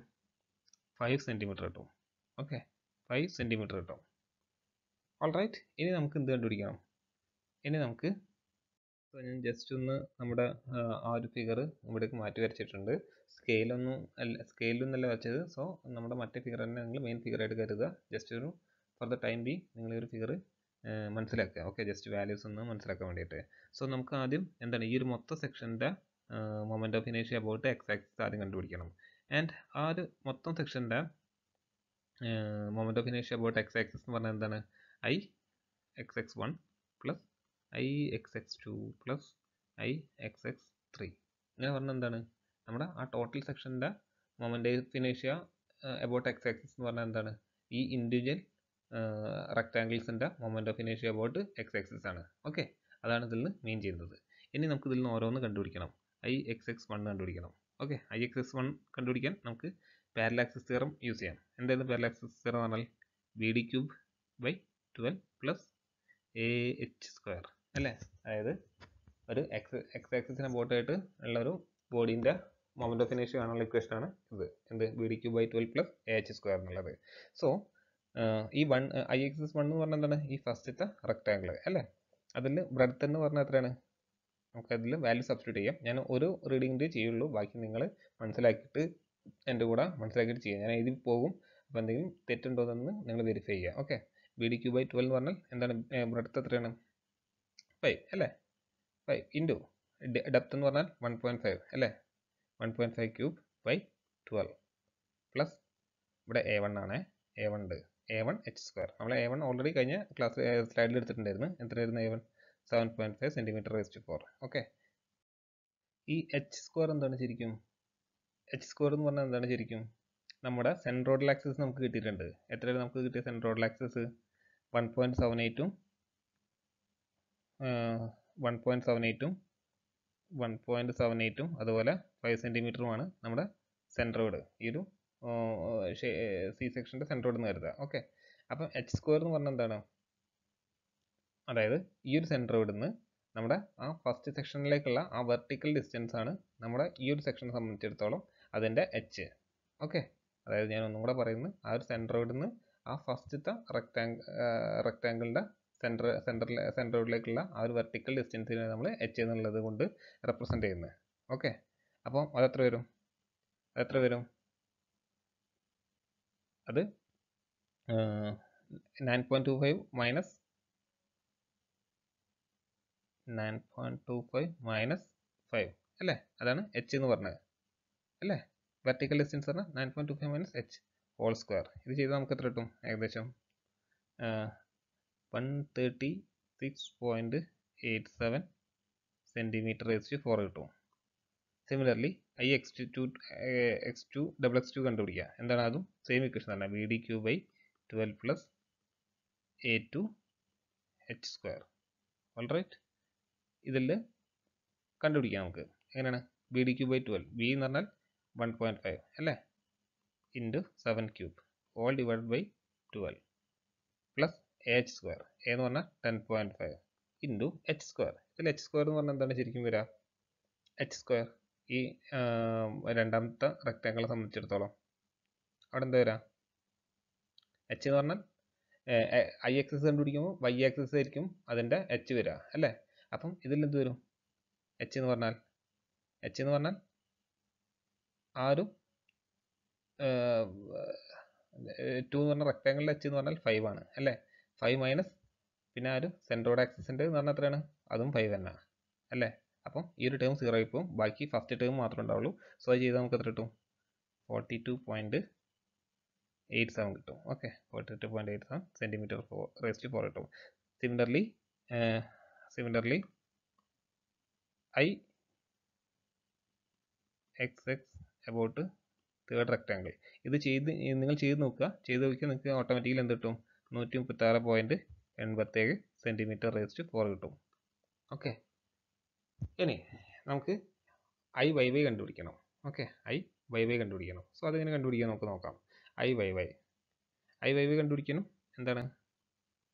Five centimetre കിട്ടും. Okay five centimetre കിട്ടും. All right ഇനി നമുക്ക് എന്ത് കണ്ടുപിടിക്കണം? ഇനി നമുക്ക് ഞാൻ ജസ്റ്റ് ഒന്ന് നമ്മുടെ ആ ഒരു ഫിഗർ ഇവിടേക്ക് മാറ്റി വരച്ചിട്ടുണ്ട്. സ്കെയിലൊന്നും അല്ല സ്കെയിലൊന്നല്ല വരച്ചത്. സോ നമ്മുടെ മറ്റേ ഫിഗർ തന്നെ നിങ്ങൾ മെയിൻ ഫിഗറായിട്ട് കരുതുക. ജസ്റ്റ് ഒരു ഫോർ ദ ടൈം ബി നിങ്ങൾ ഒരു ഫിഗർ മനസ്സിലാക്കുക. ഓക്കെ ജസ്റ്റ് വാല്യൂസ് ഒന്ന് മനസ്സിലാക്കാൻ വേണ്ടിയിട്ട്. സോ നമുക്ക് ആദ്യം എന്താണ്? ഈ ഒരു മൊത്ത സെക്ഷന്റെ മൊമെന്റ് ഓഫ് ഇനേഷ്യ അബൌട്ട് എക്സ് ആക്സിസ് ആദ്യം കണ്ടുപിടിക്കണം. ആൻഡ് ആ ഒരു മൊത്തം സെക്ഷന്റെ മൊമെന്റ് ഓഫ് ഇനേഷ്യ അബൌട്ട് എക്സ് ആക്സിസ് എന്ന് പറഞ്ഞാൽ എന്താണ്? I X X one plus I X X two plus I X X three ഇങ്ങനെ പറഞ്ഞാൽ എന്താണ്? നമ്മുടെ ആ ടോട്ടൽ സെക്ഷന്റെ മൊമെന്റ് ഓഫ് ഇനേഷ്യ അബൌട്ട് എക്സ് ആക്സിസ് എന്ന് പറഞ്ഞാൽ എന്താണ്? ഈ ഇൻഡിവിജ്വൽ റെക്റ്റാങ്കിൾസിന്റെ മൊമെന്റ് ഓഫ് ഇനേഷ്യ അബൌട്ട് എക്സ് ആക്സിസ് ആണ്. ഓക്കെ അതാണ് ഇതിൽ നിന്ന് മെയിൻ ചെയ്യുന്നത്. ഇനി നമുക്ക് ഇതിൽ നിന്ന് ഓരോന്ന് കണ്ടുപിടിക്കണം. ഐ എക്സ് എക്സ് വൺ കണ്ടുപിടിക്കണം. Okay I X X one കണ്ടുപിടിക്കാൻ നമുക്ക് പാരലാക്സിസ് തിയറം യൂസ് ചെയ്യാം. എന്തായിരുന്നു പാരലാക്സിസ് തിയറം പറഞ്ഞാൽ? B D cube by twelve plus A H square അല്ലേ? അതായത് ഒരു എക്സ് എക്സ് ആക്സിസിനെ ബോട്ടായിട്ട് ഉള്ള ഒരു ബോഡീന്റെ മൊമെന്റ് ഓഫ് ഇനേഷ്യ കാണാനുള്ള ഇക്വേഷനാണ് ഇത്. എന്ത്? B D cube by twelve plus A H square എന്നുള്ളത്. സോ ഈ വൺ ഐ എക്സസ് വൺ എന്ന് പറഞ്ഞാൽ എന്താണ്? ഈ ഫസ്റ്റത്തെ റെക്ടാങ്കിൾ അല്ലേ? അതിൽ ബ്രെഡ്ത്ത് എന്ന് പറഞ്ഞാൽ എത്രയാണ്? നമുക്ക് അതിൽ വാല്യൂ സബ്സ്റ്റിറ്റ് ചെയ്യാം. ഞാൻ ഒരു റീഡിങ്ങിന്റെ ചെയ്യുള്ളൂ. ബാക്കി നിങ്ങൾ മനസ്സിലാക്കിയിട്ട് എന്റെ കൂടെ മനസ്സിലാക്കിയിട്ട് ചെയ്യാം ഞാൻ എഴുതി പോകും. അപ്പോൾ എന്തെങ്കിലും തെറ്റുണ്ടോ എന്ന് നിങ്ങൾ വെരിഫൈ ചെയ്യുക. Okay B D cube by twelve എന്ന് പറഞ്ഞാൽ എന്താണ്? ബ്രെഡ്ത്ത് എത്രയാണ്? ഫൈവ് അല്ലേ? ഫൈവ് ഇന്റു ഡെപ്ത് എന്ന് പറഞ്ഞാൽ വൺ പോയിന്റ് ഫൈവ് അല്ലേ? One point five cube by twelve plus ഇവിടെ എ വൺ ആണ്. എ വൺ ഉണ്ട്. എ വൺ എച്ച് സ്ക്വയർ നമ്മൾ എ വൺ ഓൾറെഡി കഴിഞ്ഞ ക്ലാസ് സ്ലൈഡിൽ എടുത്തിട്ടുണ്ടായിരുന്നു. എത്രയായിരുന്നു A one seven point five centimetre raised four okay ഈ എച്ച് സ്ക്വയർ എന്താണ് ശരിക്കും? എച്ച് സ്ക്വയർ എന്ന് പറഞ്ഞാൽ എന്താണ് ശരിക്കും? നമ്മുടെ സെൻട്രോഡൽ ആക്സസ് നമുക്ക് കിട്ടിയിട്ടുണ്ട്. എത്രയാണ് നമുക്ക് കിട്ടിയ centroidal axis one point seven എയ്റ്റും one point seven എയ്റ്റും വൺ പോയിന്റ് സെവൻ എയ്റ്റും അതുപോലെ ഫൈവ് സെന്റിമീറ്ററുമാണ് നമ്മുടെ സെൻട്രോയിഡ് ഈ ഒരു സി സെക്ഷന്റെ സെൻട്രോയിഡ് എന്ന് കരുതുക. ഓക്കെ അപ്പം എച്ച് സ്ക്വയർ എന്ന് പറഞ്ഞാൽ എന്താണ്? അതായത് ഈ ഒരു സെന്റർ നിന്ന് നമ്മുടെ ആ ഫസ്റ്റ് സെക്ഷനിലേക്കുള്ള ആ വെർട്ടിക്കൽ ഡിസ്റ്റൻസ് ആണ് നമ്മുടെ ഈ ഒരു സെക്ഷനെ സംബന്ധിച്ചിടത്തോളം അതിന്റെ എച്ച് ഓക്കെ അതായത് ഞാൻ ഒന്നും കൂടെ പറയുന്നത് ആ ഒരു സെന്റർ നിന്ന് ആ ഫസ്റ്റത്തെ റെക്ടാങ് റെക്ടാങ്കിളിന്റെ സെന്റർ സെന്ററിലെ സെൻട്രോയിഡിലേക്കുള്ള ആ ഒരു വെർട്ടിക്കൽ ഡിസ്റ്റൻസിനെ നമ്മൾ എച്ച് എന്നുള്ളത് കൊണ്ട് റെപ്രസെന്റ് ചെയ്യുന്നത്. ഓക്കെ അപ്പോൾ അതെത്ര വരും? അതെത്ര വരും? അത് nine point two five minus nine point two five minus five അല്ലേ? അതാണ് എച്ച് എന്ന് പറഞ്ഞത്. അല്ലേ? വെർട്ടിക്കൽ ഡിസ്റ്റൻസ് പറഞ്ഞാൽ nine point two five minus H whole square ഇത് ചെയ്താൽ നമുക്ക് എത്ര കിട്ടും? ഏകദേശം one thirty six point eight seven centimetre raise four കിട്ടും. Similarly I X two X two double X two കണ്ടുപിടിക്കുക. എന്താണ് അതും? സെയിം ഇക്വേഷൻ തന്നെ. V D cube by twelve plus A two H square all right ഇതിൽ കണ്ടുപിടിക്കാം നമുക്ക്. എങ്ങനെയാണ്? B D cube by twelve B എന്ന് പറഞ്ഞാൽ വൺ പോയിന്റ് ഫൈവ് അല്ലേ? Into seven cube all divide by twelve plus H square A എന്ന് പറഞ്ഞാൽ ten point five into H square ഇതിൽ എച്ച് സ്ക്വയർ എന്ന് പറഞ്ഞാൽ എന്താണ് ശരിക്കും വരിക? എച്ച് സ്ക്വയർ ഈ രണ്ടാമത്തെ റെക്റ്റാങ്കിളെ സംബന്ധിച്ചിടത്തോളം. അവിടെ എന്താ വരിക? എച്ച് എന്ന് പറഞ്ഞാൽ ഐ എക്സസ് കണ്ടുപിടിക്കുമ്പോൾ വൈ എക്സസ് ആയിരിക്കും അതിന്റെ എച്ച് വരിക അല്ലേ? അപ്പം ഇതിൽ എന്ത് വരും? എച്ച് എന്ന് പറഞ്ഞാൽ? എച്ച് എന്ന് പറഞ്ഞാൽ ആരും ടു എന്ന് പറഞ്ഞാൽ റെക്ടാങ്കിളിൽ എച്ച് എന്ന് പറഞ്ഞാൽ ഫൈവ് ആണ് അല്ലേ? ഫൈവ് മൈനസ് പിന്നെ ആരും സെൻട്രോഡ് ആക്സിസിന്റെ എന്ന് പറഞ്ഞാൽ എത്രയാണ്? അതും ഫൈവ് തന്നെ അല്ലേ? അപ്പം ഈ ഒരു ടേം സീറോ ആയിപ്പോവും. ബാക്കി ഫസ്റ്റ് ടേം മാത്രമേ ഉണ്ടാവുള്ളൂ. സോ അത് ചെയ്താൽ നമുക്ക് എത്ര കിട്ടും? Forty two point eight seven കിട്ടും. Okay forty two point eight seven centimetre four raised four കിട്ടും. Similarly similarly i X X about third rectangle ഇത് ചെയ്ത് നിങ്ങൾ ചെയ്ത് നോക്കുക. ചെയ്ത് നോക്കിയാൽ നിങ്ങൾക്ക് ഓട്ടോമാറ്റിക്കലി എന്ത് കിട്ടും? നൂറ്റി മുപ്പത്താറ് പോയിന്റ് എൺപത്തേഴ് സെന്റിമീറ്റർ റേസ്റ്റ് ഫോർ കിട്ടും. ഓക്കെ ഇനി നമുക്ക് ഐ വൈ വൈ കണ്ടുപിടിക്കണം. ഓക്കെ ഐ വൈ വൈ കണ്ടുപിടിക്കണം. സോ അതെങ്ങനെ കണ്ടുപിടിക്കാൻ നമുക്ക് നോക്കാം. I Y Y I Y Y കണ്ടുപിടിക്കണം. എന്താണ്?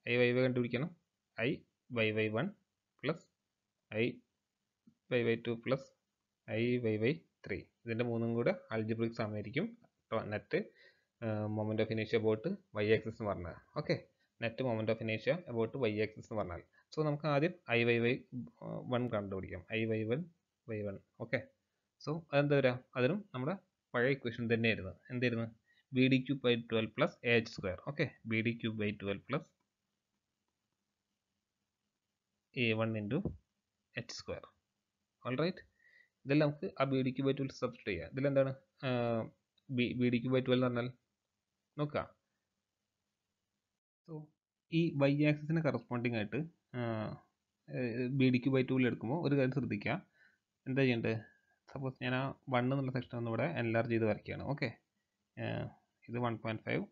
ഐ വൈ വൈ കണ്ടുപിടിക്കണം. I Y Y one plus I Y Y two plus I Y Y three ഇതിന്റെ മൂന്നും കൂടെ അൽജിബ്രിക് സമയമായിരിക്കും നെറ്റ് മൊമെന്റ് ഓഫ് ഇനേഷ്യ അബൌട്ട് വൈ ആക്സിസ് എന്ന് പറഞ്ഞാൽ. ഓക്കെ നെറ്റ് മൊമെന്റ് ഓഫ് ഇനേഷ്യ അബൌട്ട് വൈ ആക്സിസ് എന്ന് പറഞ്ഞാൽ. സോ നമുക്ക് ആദ്യം ഐ വൈ വൈ വൺ കണ്ടുപിടിക്കാം. I Y one Y one okay so അതെന്താ വരിക? അതിനും നമ്മുടെ പഴയ ഇക്വേഷൻ തന്നെയായിരുന്നു. എന്തായിരുന്നു B D cube by twelve plus A H square okay B D cube by twelve plus A one into H square all right ഇതെല്ലാം നമുക്ക് ആ B D cube by twelve substitute ചെയ്യാം. ഇതിലെന്താണ് B B D cube by twelve എന്ന് പറഞ്ഞാൽ നോക്കാം. So ഈ Y ആക്സിന് corresponding ആയിട്ട് ബി ഡി ക്യൂ ബൈ ടൂവിൽ എടുക്കുമ്പോൾ ഒരു കാര്യം ശ്രദ്ധിക്കുക എന്താ ചെയ്യേണ്ടത് സപ്പോസ് ഞാൻ ആ വൺ എന്നുള്ള സെക്ഷൻ ഒന്നുകൂടെ എൻലാർജ് ചെയ്ത് വരയ്ക്കുകയാണ്. ഓക്കെ ഇത് one point five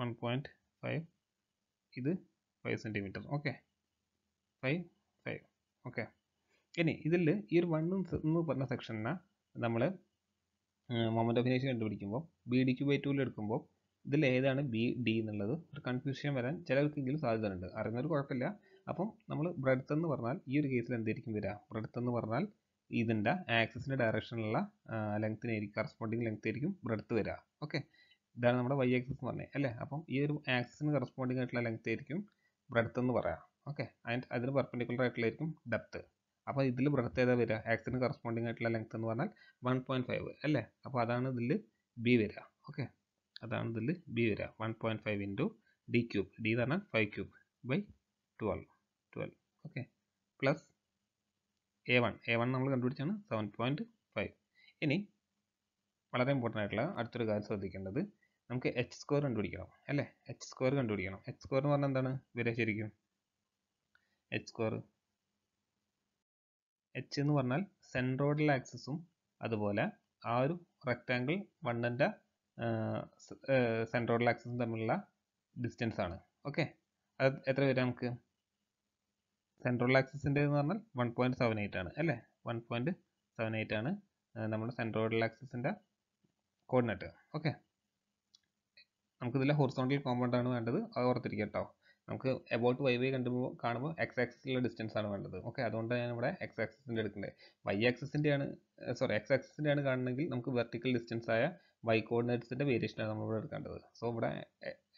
one point five ഇത് five centimetre okay five five okay ഇനി ഇതിൽ ഈ ഒരു വണ്ണും എന്ന് പറഞ്ഞ സെക്ഷനെ നമ്മൾ മൊമെന്റ് ഓഫ് ഇനേഷൻ കണ്ടുപിടിക്കുമ്പോൾ ബി ഡി ക്യൂ ബൈ ടൂവിൽ എടുക്കുമ്പോൾ ഇതിൽ ഏതാണ് ബി ഡി എന്നുള്ളത് ഒരു കൺഫ്യൂഷൻ വരാൻ ചിലർക്കെങ്കിലും സാധ്യതയുണ്ട്. അറിയുന്നൊരു കുഴപ്പമില്ല. അപ്പം നമ്മൾ ബ്രെഡ്ത്ത് എന്ന് പറഞ്ഞാൽ ഈ ഒരു കേസിൽ എന്തായിരിക്കും വരിക ബ്രെഡ്ത്ത് എന്ന് പറഞ്ഞാൽ ഇതിന്റെ ആക്സിസിന്റെ ഡയറക്ഷനിലുള്ള ലെങ്ത്തിനായിരിക്കും കറസ്പോണ്ടിങ് ലെങ്ത് ആയിരിക്കും ബ്രെഡ്ത്ത് വരിക ഓക്കെ ഇതാണ് നമ്മുടെ വൈ ആക്സിസ് എന്ന് പറഞ്ഞത് അല്ലേ? അപ്പം ഈ ഒരു ആക്സിന് കറസ്പോണ്ടിങ് ആയിട്ടുള്ള ലെങ്ത് ആയിരിക്കും ബ്രെഡ്ത്ത് എന്ന് പറയാം. ഓക്കെ ആൻഡ് അതിന് പെർപെൻഡിക്കുലർ ആയിട്ടുള്ളതായിരിക്കും ഡെപ്ത്ത് അപ്പോൾ ഇതിൽ ബ്രെഡ്ത്ത് ഏതാ വരിക? ആക്സിന് കറസ്പോണ്ടിങ് ആയിട്ടുള്ള ലെങ്ത് എന്ന് പറഞ്ഞാൽ വൺ പോയിന്റ് ഫൈവ് അല്ലേ? അപ്പോൾ അതാണ് ഇതിൽ ബി വരിക. ഓക്കെ അതാണ് ഇതിൽ ബി വരിക. One point five into D cube D എന്ന് പറഞ്ഞാൽ five cube by twelve twelve okay plus A one A one നമ്മൾ കണ്ടുപിടിച്ചാണ് സെവൻ പോയിന്റ് ഫൈവ് ഇനി വളരെ ഇമ്പോർട്ടന്റ് ആയിട്ടുള്ള അടുത്തൊരു കാര്യം ശ്രദ്ധിക്കേണ്ടത് നമുക്ക് എച്ച് സ്ക്വയർ കണ്ടുപിടിക്കണം അല്ലേ? എച്ച് സ്ക്വയർ കണ്ടുപിടിക്കണം. എച്ച് സ്ക്വയർ എന്ന് പറഞ്ഞാൽ എന്താണ്? വരിക ശരിക്കും. എച്ച് സ്ക്വയർ എച്ച് എന്ന് പറഞ്ഞാൽ സെൻട്രോയിഡൽ ആക്സിസും അതുപോലെ ആ ഒരു റെക്റ്റാങ്കിൾ വണ്ണിന്റെ സെൻട്രോയിഡൽ ആക്സിസും തമ്മിലുള്ള ഡിസ്റ്റൻസ് ആണ്. ഓക്കെ അത് എത്ര വരും നമുക്ക്? സെൻട്രൽ ആക്സിസിന്റെ എന്ന് പറഞ്ഞാൽ വൺ പോയിന്റ് സെവൻ എയ്റ്റ് ആണ് അല്ലേ? വൺ പോയിന്റ് സെവൻ എയ്റ്റ് ആണ് നമ്മുടെ സെൻട്രോയിഡൽ ആക്സിസിന്റെ കോർഡിനേറ്റ് ഓക്കെ നമുക്കിതിൽ ഹൊറിസോണ്ടൽ കോമ്പൗണ്ട് ആണ് വേണ്ടത്. അത് ഓർത്തിരിക്കുക കേട്ടോ. നമുക്ക് എബൌട്ട് വൈ വൈ കണ്ടുമ്പോൾ കാണുമ്പോൾ എക്സ് ആക്സിസിലുള്ള ഡിസ്റ്റൻസ് ആണ് വേണ്ടത്. ഓക്കെ അതുകൊണ്ട് ഞാൻ ഇവിടെ എക്സ് ആക്സിസിന്റെ എടുക്കുന്നത്. വൈ ആക്സിസിന്റെ ആണ് സോറി എക്സ് ആക്സിസിന്റെ ആണ് കാണണമെങ്കിൽ നമുക്ക് വെർട്ടിക്കൽ ഡിസ്റ്റൻസ് ആയ വൈ കോർഡിനേറ്റ്സിന്റെ വേരിയേഷൻ ആണ് നമ്മൾ ഇവിടെ എടുക്കേണ്ടത് സോ ഇവിടെ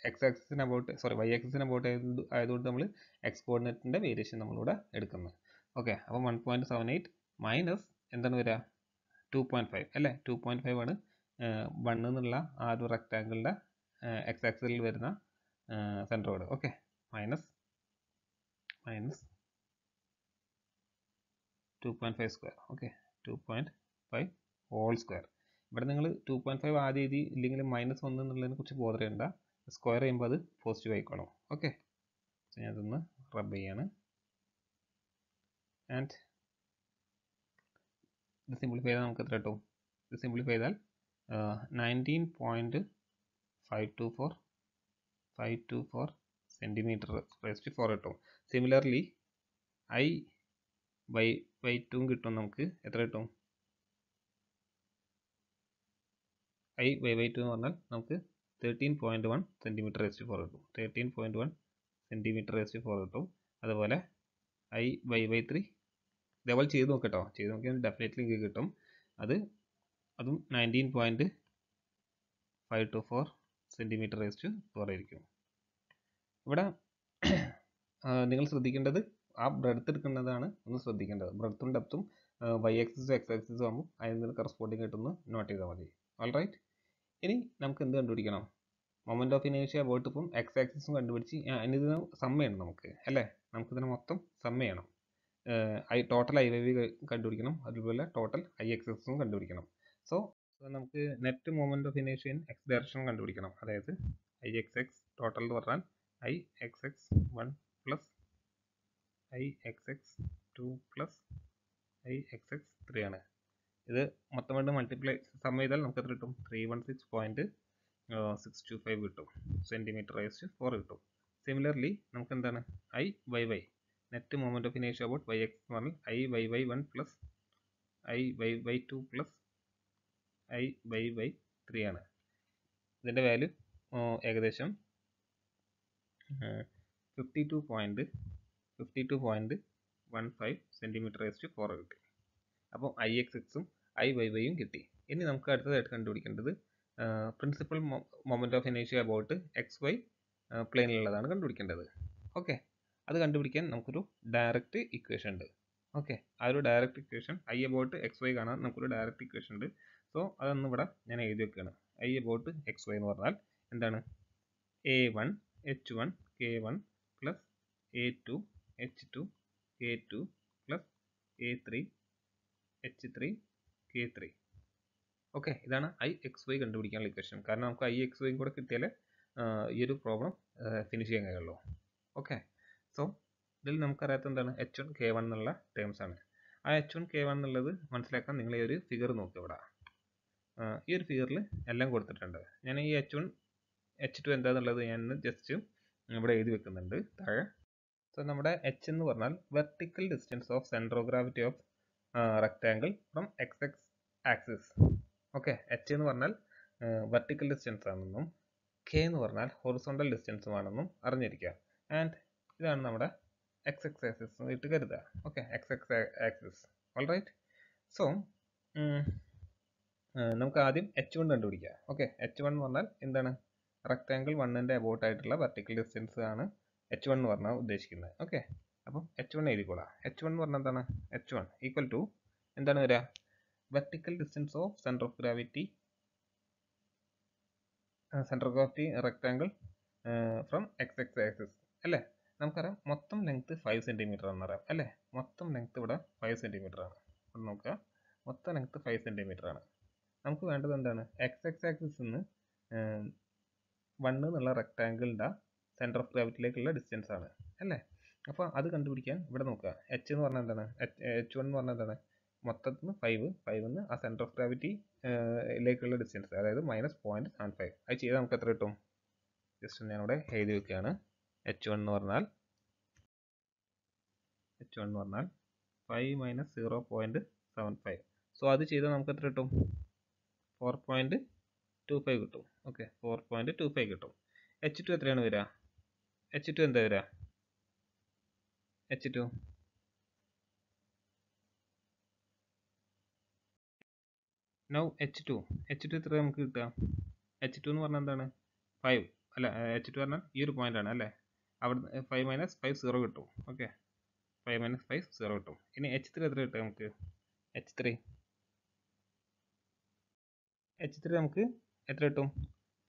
എക്സ് ആക്സിസിന് അബൌട്ട് സോറി വൈ ആക്സിസിന് അബൌട്ട് ആയതുകൊണ്ട് നമ്മൾ എക്സ് കോർഡിനേറ്റിന്റെ വേരിയേഷൻ നമ്മളിവിടെ എടുക്കുന്നത്. ഓക്കെ അപ്പോൾ one point seven eight minus എന്താണ് വരിക? ടു പോയിന്റ് ഫൈവ് അല്ലേ? ടു പോയിന്റ് ഫൈവ് ആണ് വൺ എന്നുള്ള ആ ഒരു റെക്റ്റാങ്കിളിന്റെ എക്സ് ആക്സിൽ വരുന്ന centroid okay minus minus two point five square okay two point five whole square ഇവിടെ നിങ്ങൾ ടു പോയിന്റ് ഫൈവ് ആദ്യം എഴുതി ഇല്ലെങ്കിൽ മൈനസ് ഒന്ന് എന്നുള്ളതിനെ കുറിച്ച് ചെയ്യണ്ട സ്ക്വയർ ചെയ്യുമ്പോൾ അത് പോസിറ്റീവ് ആയിക്കോളും. ഓക്കെ ഞാനതൊന്ന് റബ് ചെയ്യാണ്. ആൻഡ് ഇത് സിംപ്ലിഫൈ ചെയ്താൽ നമുക്ക് എത്ര കിട്ടും? ഇത് സിംപ്ലിഫൈ ചെയ്താൽ nineteen point five two four five two four centimetre raised four കിട്ടും സിമിലർലി ഐ ബൈ ബൈ ടൂം കിട്ടും നമുക്ക്. എത്ര കിട്ടും? ഐ ബൈ ബൈ ടു എന്ന് പറഞ്ഞാൽ നമുക്ക് thirteen point one centimetre raised four കിട്ടും thirteen point one centimetre raised four കിട്ടും അതുപോലെ ഐ ബൈ ബൈ ത്രീ ഇതേപോലെ ചെയ്ത് നോക്കട്ടോ ചെയ്ത് നോക്കിയാൽ ഡെഫിനറ്റ്ലി കിട്ടും. അത് അതും nineteen point five two four centimetre raised four ആയിരിക്കും ഇവിടെ നിങ്ങൾ ശ്രദ്ധിക്കേണ്ടത് ആ ബ്രെഡ്ത്ത് എടുക്കുന്നതാണ് ഒന്ന് ശ്രദ്ധിക്കേണ്ടത്. ബ്രെഡ്ത്തും ഡെപ്തും വൈ ആക്സിസും എക്സ് ആക്സിസും ആകുമ്പോൾ അതിന് കറസ്പോണ്ടിങ് ആയിട്ടൊന്ന് നോട്ട് ചെയ്താൽ മതി. ഓൾ റൈറ്റ് ഇനി നമുക്ക് എന്ത് കണ്ടുപിടിക്കണം? മൊമെന്റ് ഓഫ് ഇനേഷ്യ ബോട്ട് ഇപ്പം എക്സ് ആക്സിസും കണ്ടുപിടിച്ച് അതിന് ഇതിന് സം ചെയ്യണം നമുക്ക് അല്ലേ? നമുക്കിതിനെ മൊത്തം സമ്മ ചെയ്യണം. I total I Y V കണ്ടുപിടിക്കണം. അതുപോലെ ടോട്ടൽ ഐ എക്സ് എക്സും കണ്ടുപിടിക്കണം. സോ നമുക്ക് നെറ്റ് മൂവ്മെന്റ് ഓഫ് ഇനേഷ്യൻ എക്സ് ഡയറക്ഷൻ കണ്ടുപിടിക്കണം. അതായത് ഐ എക്സ് എക്സ് ടോട്ടൽ എന്ന് പറഞ്ഞാൽ I X X one plus I X X two plus I X X three ആണ്. ഇത് മൊത്തമായിട്ട് മൾട്ടിപ്ലൈ സം ചെയ്താൽ നമുക്ക് എത്ര കിട്ടും? Three one six point six two five കിട്ടും. സെന്റിമീറ്റർ വൈസ് ഫോർ കിട്ടും. സിമിലർലി നമുക്ക് എന്താണ്? I Y Y net movement of ഇനേഷ്യ about Y X എന്ന് പറഞ്ഞാൽ I Y Y one plus I Y Y two plus I Y Y three ആണ്. ഇതിന്റെ value ഏകദേശം fifty two point fifty two point one five centimetre raised four കിട്ടി. അപ്പോൾ I X എക്സും I Y വൈയും കിട്ടി. ഇനി നമുക്ക് അടുത്തതായിട്ട് കണ്ടുപിടിക്കേണ്ടത് പ്രിൻസിപ്പൽ മൊമെന്റ് ഓഫ് ഇനേഷ്യ അബൌട്ട് എക്സ് വൈ പ്ലെയിനിലുള്ളതാണ് കണ്ടുപിടിക്കേണ്ടത്. ഓക്കെ അത് കണ്ടുപിടിക്കാൻ നമുക്കൊരു ഡയറക്റ്റ് ഇക്വേഷൻ ഉണ്ട്. ഓക്കെ ആ ഒരു direct equation I about X Y കാണാൻ നമുക്കൊരു ഡയറക്റ്റ് ഇക്വേഷൻ ഉണ്ട്. സോ അതൊന്നും ഇവിടെ ഞാൻ എഴുതി വെക്കുകയാണ്. ഐ അബൌട്ട് എക്സ് വൈ എന്ന് പറഞ്ഞാൽ എന്താണ്? A one H one K one plus A two H two K two plus A three H three K three okay ഇതാണ് ഐ എക്സ് വൈ കണ്ടുപിടിക്കാനുള്ള ഇക്വേഷൻ കാരണം നമുക്ക് ഐ എക്സ് വൈയും കൂടെ കിട്ടിയാൽ ഈ ഒരു പ്രോബ്ലം ഫിനിഷ് ചെയ്യാൻ കഴിയുള്ളൂ. ഓക്കെ സോ ഇതിൽ നമുക്കറിയാത്ത എന്താണ്? എച്ച് വൺ കെ വൺ എന്നുള്ള ടേംസ് ആണ്. ആ എച്ച് വൺ കെ വൺ എന്നുള്ളത് മനസ്സിലാക്കാൻ നിങ്ങൾ ഈ ഒരു ഫിഗർ നോക്കി ഇവിടെ. ഈ ഒരു ഫിഗറിൽ എല്ലാം കൊടുത്തിട്ടുണ്ട്. ഞാൻ ഈ എച്ച് വൺ എച്ച് ടു എന്താണെന്നുള്ളത് ഞാൻ ജസ്റ്റ് ഇവിടെ എഴുതി വെക്കുന്നുണ്ട് താഴെ. സോ നമ്മുടെ എച്ച് എന്ന് പറഞ്ഞാൽ vertical distance of centre gravity of rectangle from X X axis okay H എന്ന് പറഞ്ഞാൽ വെർട്ടിക്കൽ ഡിസ്റ്റൻസ് ആണെന്നും കെ എന്ന് പറഞ്ഞാൽ ഹൊറിസോണ്ടൽ ഡിസ്റ്റൻസും ആണെന്നും അറിഞ്ഞിരിക്കുക ആൻഡ് ഇതാണ് നമ്മുടെ എക്സ് എക്സ് ആക്സിസ് ഇട്ട് കരുതുക. Okay X X axis all right so നമുക്ക് ആദ്യം എച്ച് വൺ കണ്ടുപിടിക്കാം. ഓക്കെ എച്ച് വൺ എന്ന് പറഞ്ഞാൽ എന്താണ്? റെക്റ്റാങ്കിൾ വണ്ണിന്റെ അബൌട്ട് ആയിട്ടുള്ള വെർട്ടിക്കൽ ഡിസ്റ്റൻസ് ആണ് എച്ച് വൺ എന്ന് പറഞ്ഞാൽ ഉദ്ദേശിക്കുന്നത്. ഓക്കെ അപ്പം എച്ച് വൺ എഴുതിക്കോളാം. എച്ച് വൺ എന്ന് പറഞ്ഞാൽ എന്താണ്? എച്ച് വൺ ഈക്വൽ ടു എന്താണ് വരിക? Vertical distance of centre of gravity centre of gravity rectangle from X X axis അല്ലേ? നമുക്കറിയാം മൊത്തം ലെങ്ത്ത് ഫൈവ് സെന്റിമീറ്റർ എന്നറിയാം അല്ലേ? മൊത്തം ലെങ്ത്ത് ഇവിടെ ഫൈവ് സെന്റിമീറ്റർ ആണ്. നോക്കുക. മൊത്തം ലെങ്ത്ത് ഫൈവ് സെന്റിമീറ്റർ ആണ്. നമുക്ക് വേണ്ടത് എന്താണ്? എക്സ് എക്സ് ആക്സിസ് നിന്ന് വൺ എന്നുള്ള റെക്റ്റാങ്കിളിന്റെ സെന്റർ ഓഫ് ഗ്രാവിറ്റിയിലേക്കുള്ള ഡിസ്റ്റൻസ് ആണ്. അല്ലേ? അപ്പോൾ അത് കണ്ടുപിടിക്കാൻ ഇവിടെ നോക്കുക. എച്ച് എന്ന് പറഞ്ഞാൽ എന്താണ്? എച്ച് വൺ എന്ന് പറഞ്ഞാൽ എന്താണ്? മൊത്തത്തിൽ നിന്ന് ഫൈവ് ഫൈവ് നിന്ന് ആ സെന്റർ ഓഫ് ഗ്രാവിറ്റി ലേക്കുള്ള ഡിസ്റ്റൻസ് അതായത് മൈനസ് പോയിന്റ് സെവൻ ഫൈവ് അത് ചെയ്താൽ നമുക്ക് എത്ര കിട്ടും? ജസ്റ്റ് ഞാൻ ഞാനിവിടെ എഴുതി വെക്കുകയാണ്. എച്ച് വൺ എന്ന് പറഞ്ഞാൽ എച്ച് വൺ എന്ന് പറഞ്ഞാൽ five minus zero point seven five so അത് ചെയ്താൽ നമുക്ക് എത്ര കിട്ടും? ഫോർ പോയിന്റ് ടു ഫൈവ് കിട്ടും. Okay four point two five കിട്ടും. എച്ച് ടു എത്രയാണ് വരിക? എച്ച് ടു എന്താ വരിക? H two now H two H two എത്ര നമുക്ക് കിട്ടുക? എച്ച് ടു എന്ന് പറഞ്ഞാൽ എന്താണ്? ഫൈവ് അല്ല എച്ച് ടു പറഞ്ഞാൽ ഈ ഒരു പോയിന്റ് ആണ് അല്ലേ? അവിടെ ഫൈവ് മൈനസ് ഫൈവ് സീറോ കിട്ടും. Okay five minus five zero കിട്ടും. ഇനി എച്ച് ത്രീ എത്ര കിട്ടും നമുക്ക്? എച്ച് ത്രീ എച്ച് ത്രീ നമുക്ക് എത്ര കിട്ടും?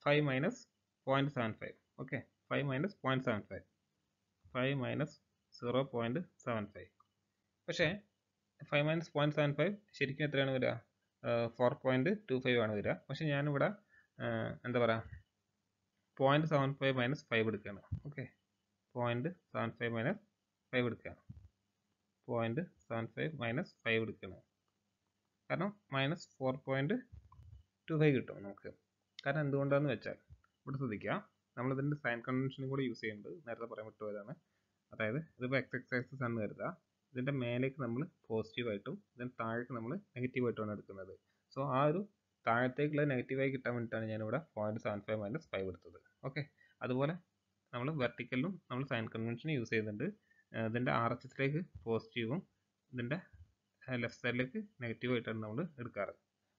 Five minus point seven five okay five minus point seven five five minus zero point seven five പക്ഷേ five minus point seven five ശരിക്കും എത്രയാണ് വരിക? ഫോർ പോയിന്റ് ടു ഫൈവ് ആണ് വരിക. പക്ഷേ ഞാനിവിടെ എന്താ പറയുക point seven five minus five എടുക്കുകയാണ്. Okay point seven five minus five എടുക്കുകയാണ്. Point seven five minus five എടുക്കുകയാണ്. കാരണം minus four point two five കിട്ടും നമുക്ക്. കാരണം എന്തുകൊണ്ടാന്ന് വെച്ചാൽ ഇവിടെ ശ്രദ്ധിക്കുക നമ്മളിതിന്റെ സൈൻ കൺവെൻഷനും കൂടി യൂസ് ചെയ്യുന്നുണ്ട് നേരത്തെ പറയാൻ വിട്ടുപോയതാണ് അതായത് ഇതിപ്പോൾ എക്സ് എക്സ് ആക്സിസ് ആണെന്ന് കരുതുക. ഇതിന്റെ മേലേക്ക് നമ്മൾ പോസിറ്റീവായിട്ടും ഇതിന് താഴേക്ക് നമ്മൾ നെഗറ്റീവ് നെഗറ്റീവായിട്ടുമാണ് എടുക്കുന്നത്. സോ ആ ഒരു താഴത്തേക്കുള്ള നെഗറ്റീവായി കിട്ടാൻ വേണ്ടിയിട്ടാണ് ഞാനിവിടെ point seven five minus five എടുത്തത്. ഓക്കെ അതുപോലെ നമ്മൾ വെർട്ടിക്കലിലും നമ്മൾ സൈൻ കൺവെൻഷൻ യൂസ് ചെയ്യുന്നുണ്ട്. ഇതിന്റെ ആർ എച്ച് എസിലേക്ക് പോസിറ്റീവും ഇതിന്റെ ലെഫ്റ്റ് സൈഡിലേക്ക് നെഗറ്റീവ് നെഗറ്റീവായിട്ടാണ് നമ്മൾ എടുക്കാറ്.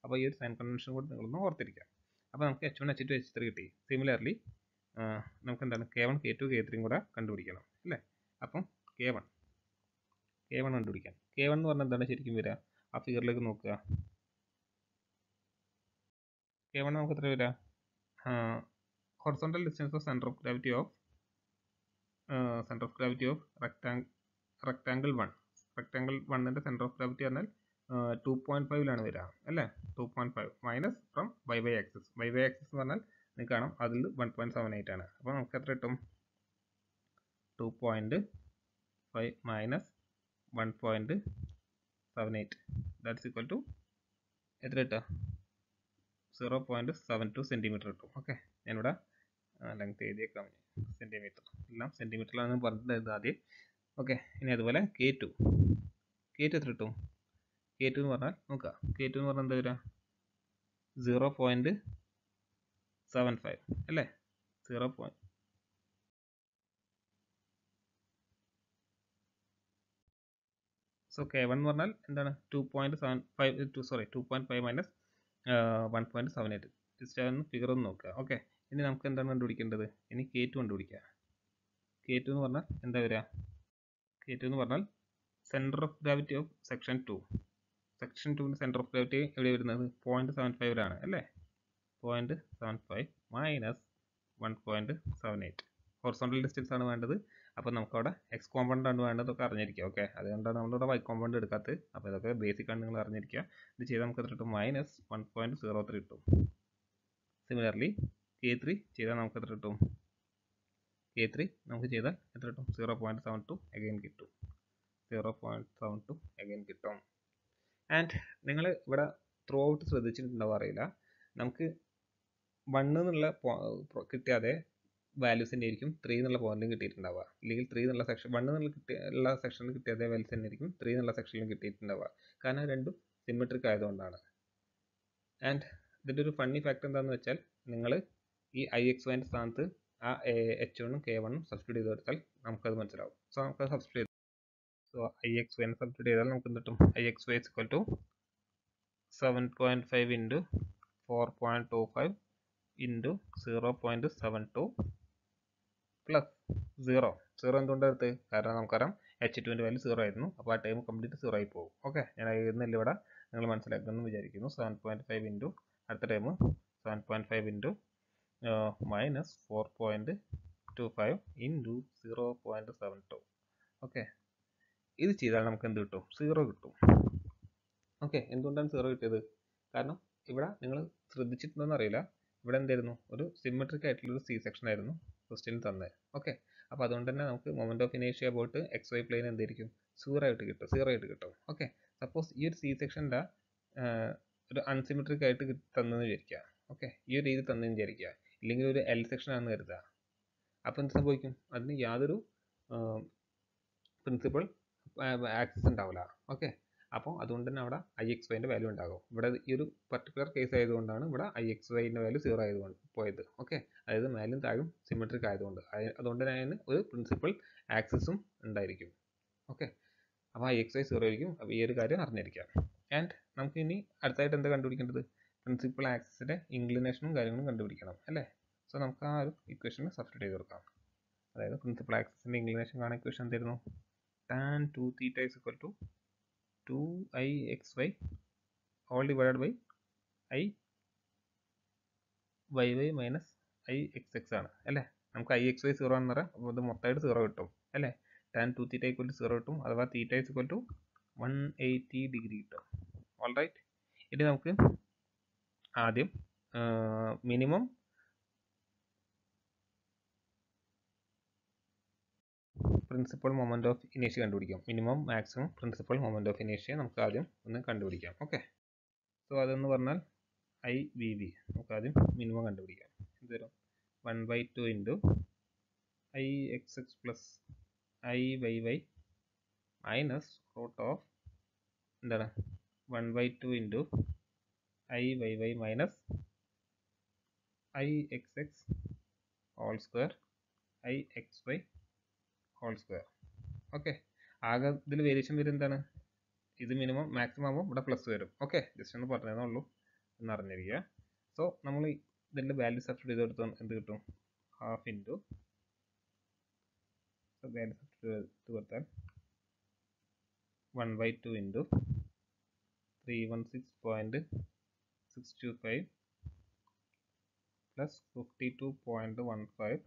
അപ്പോൾ ഈ ഒരു സൈൻ കൺവെൻഷൻ കൂടി നിങ്ങളൊന്ന് ഓർത്തിരിക്കുക. അപ്പോൾ നമുക്ക് H one H two H three കിട്ടി. സിമിലർലി നമുക്ക് എന്താണ് K one K two K ത്രീയും കൂടെ കണ്ടുപിടിക്കണം അല്ലേ? അപ്പം കെ വൺ കെ വൺ കണ്ടുപിടിക്കാം. കെ വൺ എന്ന് പറഞ്ഞാൽ എന്താണ് ശരിക്കും വരിക? ആ ഫിഗറിലേക്ക് നോക്കുക. കെ വൺ നമുക്ക് എത്ര വരിക? Horizontal distance of centre of gravity of centre of gravity of റെക്ടാങ് rectangle one rectangle വണ്ണിന്റെ സെന്റർ ഓഫ് ഗ്രാവിറ്റി പറഞ്ഞാൽ ടു പോയിന്റ് ഫൈവിലാണ് വരിക അല്ലേ? Two point five minus from Y Y axis Y Y axis എന്ന് പറഞ്ഞാൽ നിങ്ങൾക്ക് കാണാം അതിൽ വൺ പോയിന്റ് സെവൻ എയ്റ്റ് ആണ്. അപ്പോൾ നമുക്ക് എത്ര കിട്ടും? Two point five minus one point seven eight that's equal to എത്ര കിട്ടുക? Zero point seven two centimetre കിട്ടും. ഓക്കെ ഞാനിവിടെ ലെങ്ത് എഴുതിയേക്കാം. സെന്റിമീറ്റർ എല്ലാം സെന്റിമീറ്ററിലാണ് പറഞ്ഞിട്ടുണ്ടായിരുന്നു ആദ്യം. ഓക്കെ ഇനി അതുപോലെ കെ ടു കെ ടു എത്ര കിട്ടും? കെ ടു എന്ന് പറഞ്ഞാൽ നോക്കാം. കെ ടു എന്ന് പറഞ്ഞാൽ എന്താ വരിക സീറോ പോയിന്റ് സെവൻ ഫൈവ് അല്ലേ? Zero point so K one എന്ന് പറഞ്ഞാൽ എന്താണ്? Two point seven five two sorry two point five minus one point seven eight just അതൊന്ന് ഫിഗർ ഒന്ന് നോക്കുക ഓക്കെ ഇനി നമുക്ക് എന്താണ് കണ്ടുപിടിക്കേണ്ടത്? ഇനി കെ ടു കണ്ടുപിടിക്കുക കെ ടു എന്ന് പറഞ്ഞാൽ എന്താ വരിക കെ ടു എന്ന് പറഞ്ഞാൽ centre of gravity of section two section ടുവിന്റെ സെന്റർ ഓഫ് ഗ്രാവിറ്റി എവിടെ വരുന്നത്? പോയിന്റ് സെവൻ ഫൈവിലാണ് അല്ലേ? Point seven five minus one point seven eight horizontal distance ആണ് വേണ്ടത്. അപ്പോൾ നമുക്കവിടെ എക്സ് കോമ്പൗണ്ട് ആണ് വേണ്ടത് ഒക്കെ അറിഞ്ഞിരിക്കുക ഓക്കെ അതുകൊണ്ടാണ് നമ്മളിവിടെ വൈ കോമ്പൗണ്ട് എടുക്കാത്തത്. അപ്പോൾ ഇതൊക്കെ ബേസിക് ആണ് നിങ്ങൾ അറിഞ്ഞിരിക്കുക. ഇത് ചെയ്താൽ നമുക്ക് എത്ര കിട്ടും? Minus one point zero three കിട്ടും. സിമിലർലി കെ ത്രീ ചെയ്താൽ നമുക്ക് എത്ര കിട്ടും? കെ ത്രീ നമുക്ക് ചെയ്താൽ എത്ര കിട്ടും? Zero point seven two again കിട്ടും. Zero point seven two again കിട്ടും. ആൻഡ് നിങ്ങൾ ഇവിടെ ത്രൂ ഔട്ട് ശ്രദ്ധിച്ചിട്ടുണ്ടാവും അറിയില്ല. നമുക്ക് വണ്ണ് എന്നുള്ള കിട്ടിയാതെ വാല്യൂസ് തന്നെ ആയിരിക്കും. ത്രീ എന്നുള്ള പോയിന്റും കിട്ടിയിട്ടുണ്ടാവുക. അല്ലെങ്കിൽ ത്രീ എന്നുള്ള സെക്ഷൻ വൺ എന്നുള്ള കിട്ടിയ ഉള്ള സെക്ഷനിൽ കിട്ടിയ അതേ വാല്യൂസ് തന്നെ ആയിരിക്കും. ത്രീ എന്നുള്ള സെക്ഷനിലും കിട്ടിയിട്ടുണ്ടാവുക. കാരണം രണ്ടും സിമെട്രിക് ആയതുകൊണ്ടാണ്. ആൻഡ് ഇതിന്റെ ഒരു ഫണ്ണി ഫാക്ട് എന്താണെന്ന് വെച്ചാൽ നിങ്ങൾ ഈ ഐ എക്സ് വൈന്റെ സ്ഥാനത്ത് ആ എച്ച് വണ്ണും കെ വണ്ണും സബ്സ്റ്റിറ്റ്യൂട്ട് ചെയ്ത് കൊടുത്താൽ നമുക്കത് മനസ്സിലാവും. സോ നമുക്കത് substitute so I X Y substitute ചെയ്താൽ നമുക്ക് കിട്ടും? I X Y equal to seven point five into four point two five into zero point seven two plus zero zero എന്തുകൊണ്ട് എടുത്ത് കാരണം നമുക്കറിയാം എച്ച് ടുവിന്റെ വാല്യൂ സീറോ ആയിരുന്നു. അപ്പോൾ ആ ടൈം കംപ്ലീറ്റ് സീറോ ആയി പോകും. ഓക്കെ ഞാൻ എഴുതുന്നില്ല ഇവിടെ നിങ്ങൾ മനസ്സിലാക്കുമെന്ന് വിചാരിക്കുന്നു. സെവൻ പോയിന്റ് ഫൈവ് ഇന്റു അടുത്ത time seven point five into minus four point two five into zero point seven two okay ഇത് ചെയ്താൽ നമുക്ക് എന്ത് കിട്ടും? സീറോ കിട്ടും. ഓക്കെ എന്തുകൊണ്ടാണ് സീറോ കിട്ടിയത്? കാരണം ഇവിടെ നിങ്ങൾ ശ്രദ്ധിച്ചിട്ടുണ്ടോയെന്ന് അറിയില്ല. ഇവിടെ എന്തായിരുന്നു? ഒരു സിമെട്രിക് ആയിട്ടുള്ള ഒരു സി സെക്ഷൻ ആയിരുന്നു ക്വസ്റ്റ്യൻ തന്നത് ഓക്കെ അപ്പോൾ അതുകൊണ്ട് തന്നെ നമുക്ക് മൊമെന്റ് ഓഫ് ഇനേഷ്യ പോയിട്ട് എക്സ് വൈ പ്ലെയിൻ എന്തായിരിക്കും സീറോ ആയിട്ട് കിട്ടും സീറോ ആയിട്ട് കിട്ടും. ഓക്കെ സപ്പോസ് ഈ ഒരു സി സെക്ഷന്റെ ഒരു അൺസിമെട്രിക് ആയിട്ട് തന്നെന്ന് വിചാരിക്കുക. ഓക്കെ ഈ ഒരു രീതി തന്നെന്ന് വിചാരിക്കുക. ഇല്ലെങ്കിൽ ഒരു എൽ സെക്ഷൻ ആണെന്ന് കരുതുക. അപ്പോൾ എന്ത് സംഭവിക്കും? അതിന് യാതൊരു പ്രിൻസിപ്പൾ ആക്സസ് ഉണ്ടാവില്ല ഓക്കെ അപ്പോൾ അതുകൊണ്ട് തന്നെ അവിടെ ഐ എക്സ് വൈന്റെ വാല്യൂ ഉണ്ടാകും. ഇവിടെ ഈ ഒരു പർട്ടിക്കുലർ കേസ് ആയതുകൊണ്ടാണ് ഇവിടെ ഐ എക്സ് വൈന്റെ വാല്യൂ സീറോ ആയതുകൊണ്ട് പോയത്. ഓക്കെ അതായത് മേലും താഴും സിമെട്രിക് ആയതുകൊണ്ട്. അതുകൊണ്ട് തന്നെ അതിന് ഒരു പ്രിൻസിപ്പൽ ആക്സസും ഉണ്ടായിരിക്കും. ഓക്കെ അപ്പോൾ ഐ എക്സ് വൈ സീറോ ആയിരിക്കും. അപ്പോൾ ഈ ഒരു കാര്യം അറിഞ്ഞിരിക്കാം. ആൻഡ് നമുക്ക് ഇനി അടുത്തായിട്ട് എന്താ കണ്ടുപിടിക്കേണ്ടത്? പ്രിൻസിപ്പൽ ആക്സസിന്റെ ഇൻക്ലിനേഷനും കാര്യങ്ങളും കണ്ടുപിടിക്കണം. അല്ലേ? സോ നമുക്ക് ആ ഒരു ഇക്വേഷനെ സബ്സ്റ്റിറ്റ് ചെയ്ത് കൊടുക്കാം. അതായത് പ്രിൻസിപ്പൽ ആക്സസിന്റെ ഇൻക്ലിനേഷൻ കാണാൻ ഇക്വേഷൻ എന്തായിരുന്നു tan two theta is equal to two I X Y all divided by I Y Y minus I X X ആണ്. അല്ലേ? നമുക്ക് ഐ എക്സ് വൈ സീറോ എന്ന് പറയാം. അപ്പോൾ ഇത് മൊത്തമായിട്ട് സീറോ കിട്ടും. അല്ലേ? tan two theta equal to zero കിട്ടും. അഥവാ is equal to one eighty degree കിട്ടും. ഓൾറൈറ്റ് ഇനി നമുക്ക് ആദ്യം മിനിമം പ്രിൻസിപ്പൽ മൊമെന്റ് ഓഫ് ഇനേഷ്യ കണ്ടുപിടിക്കാം. Minimum maximum principal moment of ഇനേഷ്യ നമുക്ക് ആദ്യം ഒന്ന് കണ്ടുപിടിക്കാം. ഓക്കെ സോ അതെന്ന് പറഞ്ഞാൽ ഐ വി വി നമുക്ക് ആദ്യം മിനിമം കണ്ടുപിടിക്കാം. എന്തരും one by two into I X X plus I Y Y minus root of എന്താണ്? One by two into I Y Y minus I X X whole square I X Y whole square okay ആകെ ഇതിൽ variation വരും എന്താണ്? ഇത് minimum maximum ആകുമ്പോൾ ഇവിടെ plus വരും. Okay just ഒന്ന് പറഞ്ഞതേ ഉള്ളൂ എന്ന് അറിഞ്ഞിരിക്കുക. സോ നമ്മൾ ഇതിന്റെ വാല്യൂ സബ്സ്റ്റിറ്റ് ചെയ്ത് കൊടുത്താൽ എന്ത് കിട്ടും? ഹാഫ് ഇന്റു വാല്യൂ സബ്സ്റ്റിറ്റ് കൊടുത്താൽ one by two into three one six point six two five plus fifty two point one five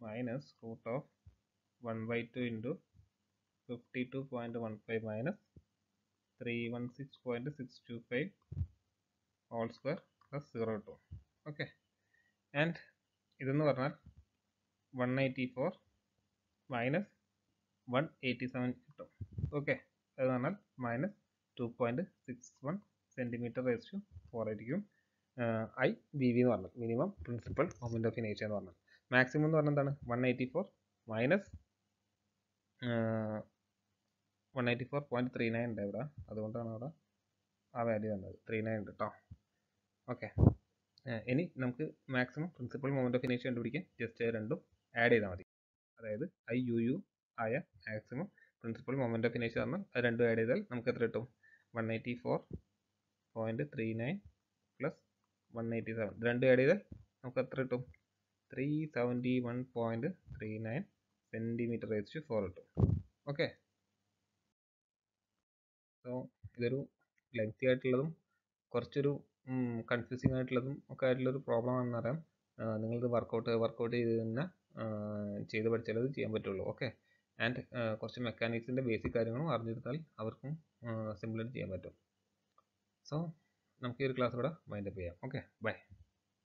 minus root of 1 by 2 into 52.15 minus 316.625 all square plus 0 2 okay. And ഇതെന്ന് പറഞ്ഞാൽ 184 minus one eighty seven കിട്ടും. Okay അത് പറഞ്ഞാൽ minus two point six one centimetre raise to four ആയിരിക്കും. I B V എന്ന് പറഞ്ഞത് minimum principal moment of ഇനേഷ്യ എന്ന് പറഞ്ഞത് മാക്സിമം എന്ന് പറഞ്ഞാൽ എന്താണ്? One eighty four minus one eighty four point three nine ഉണ്ട് ഇവിടെ. അതുകൊണ്ടാണ് അവിടെ ആ വാല്യൂ വന്നത് ത്രീ നയൻ ഉണ്ട് കേട്ടോ ഓക്കെ ഇനി നമുക്ക് മാക്സിമം പ്രിൻസിപ്പൽ മൊമെന്റ് ഓഫ് ഇനേഷ്യ കണ്ടുപിടിക്കാൻ ജസ്റ്റ് രണ്ടും ആഡ് ചെയ്താൽ മതി. അതായത് ഐ യു യു ആയ മാക്സിമം പ്രിൻസിപ്പൽ മൊമെന്റ് ഓഫ് ഇനേഷ്യ തന്നെ അത് രണ്ടും ആഡ് ചെയ്താൽ നമുക്ക് എത്ര കിട്ടും? One eighty four point three nine plus one eighty seven രണ്ടും ആഡ് ചെയ്താൽ നമുക്ക് എത്ര കിട്ടും? Three seventy one point three nine centimetre raise to four കിട്ടും ഓക്കെ സോ ഇതൊരു ലെങ്തി ആയിട്ടുള്ളതും കുറച്ചൊരു കൺഫ്യൂസിങ് ആയിട്ടുള്ളതും ഒക്കെ ആയിട്ടുള്ളൊരു പ്രോബ്ലം ആണെന്ന് അറിയാം നിങ്ങളിത് വർക്കൗട്ട് വർക്കൗട്ട് ചെയ്ത് തന്നെ ചെയ്ത് പഠിച്ചാലേ ഇത് ചെയ്യാൻ പറ്റുള്ളൂ. ഓക്കെ ആൻഡ് കുറച്ച് മെക്കാനിക്സിന്റെ ബേസിക് കാര്യങ്ങളും അറിഞ്ഞിരുന്നാൽ അവർക്കും സിമ്പിളായിട്ട് ചെയ്യാൻ പറ്റും. സോ നമുക്ക് ഈ ഒരു ക്ലാസ് ഇവിടെ വൈൻഡപ്പ് ചെയ്യാം. Okay bye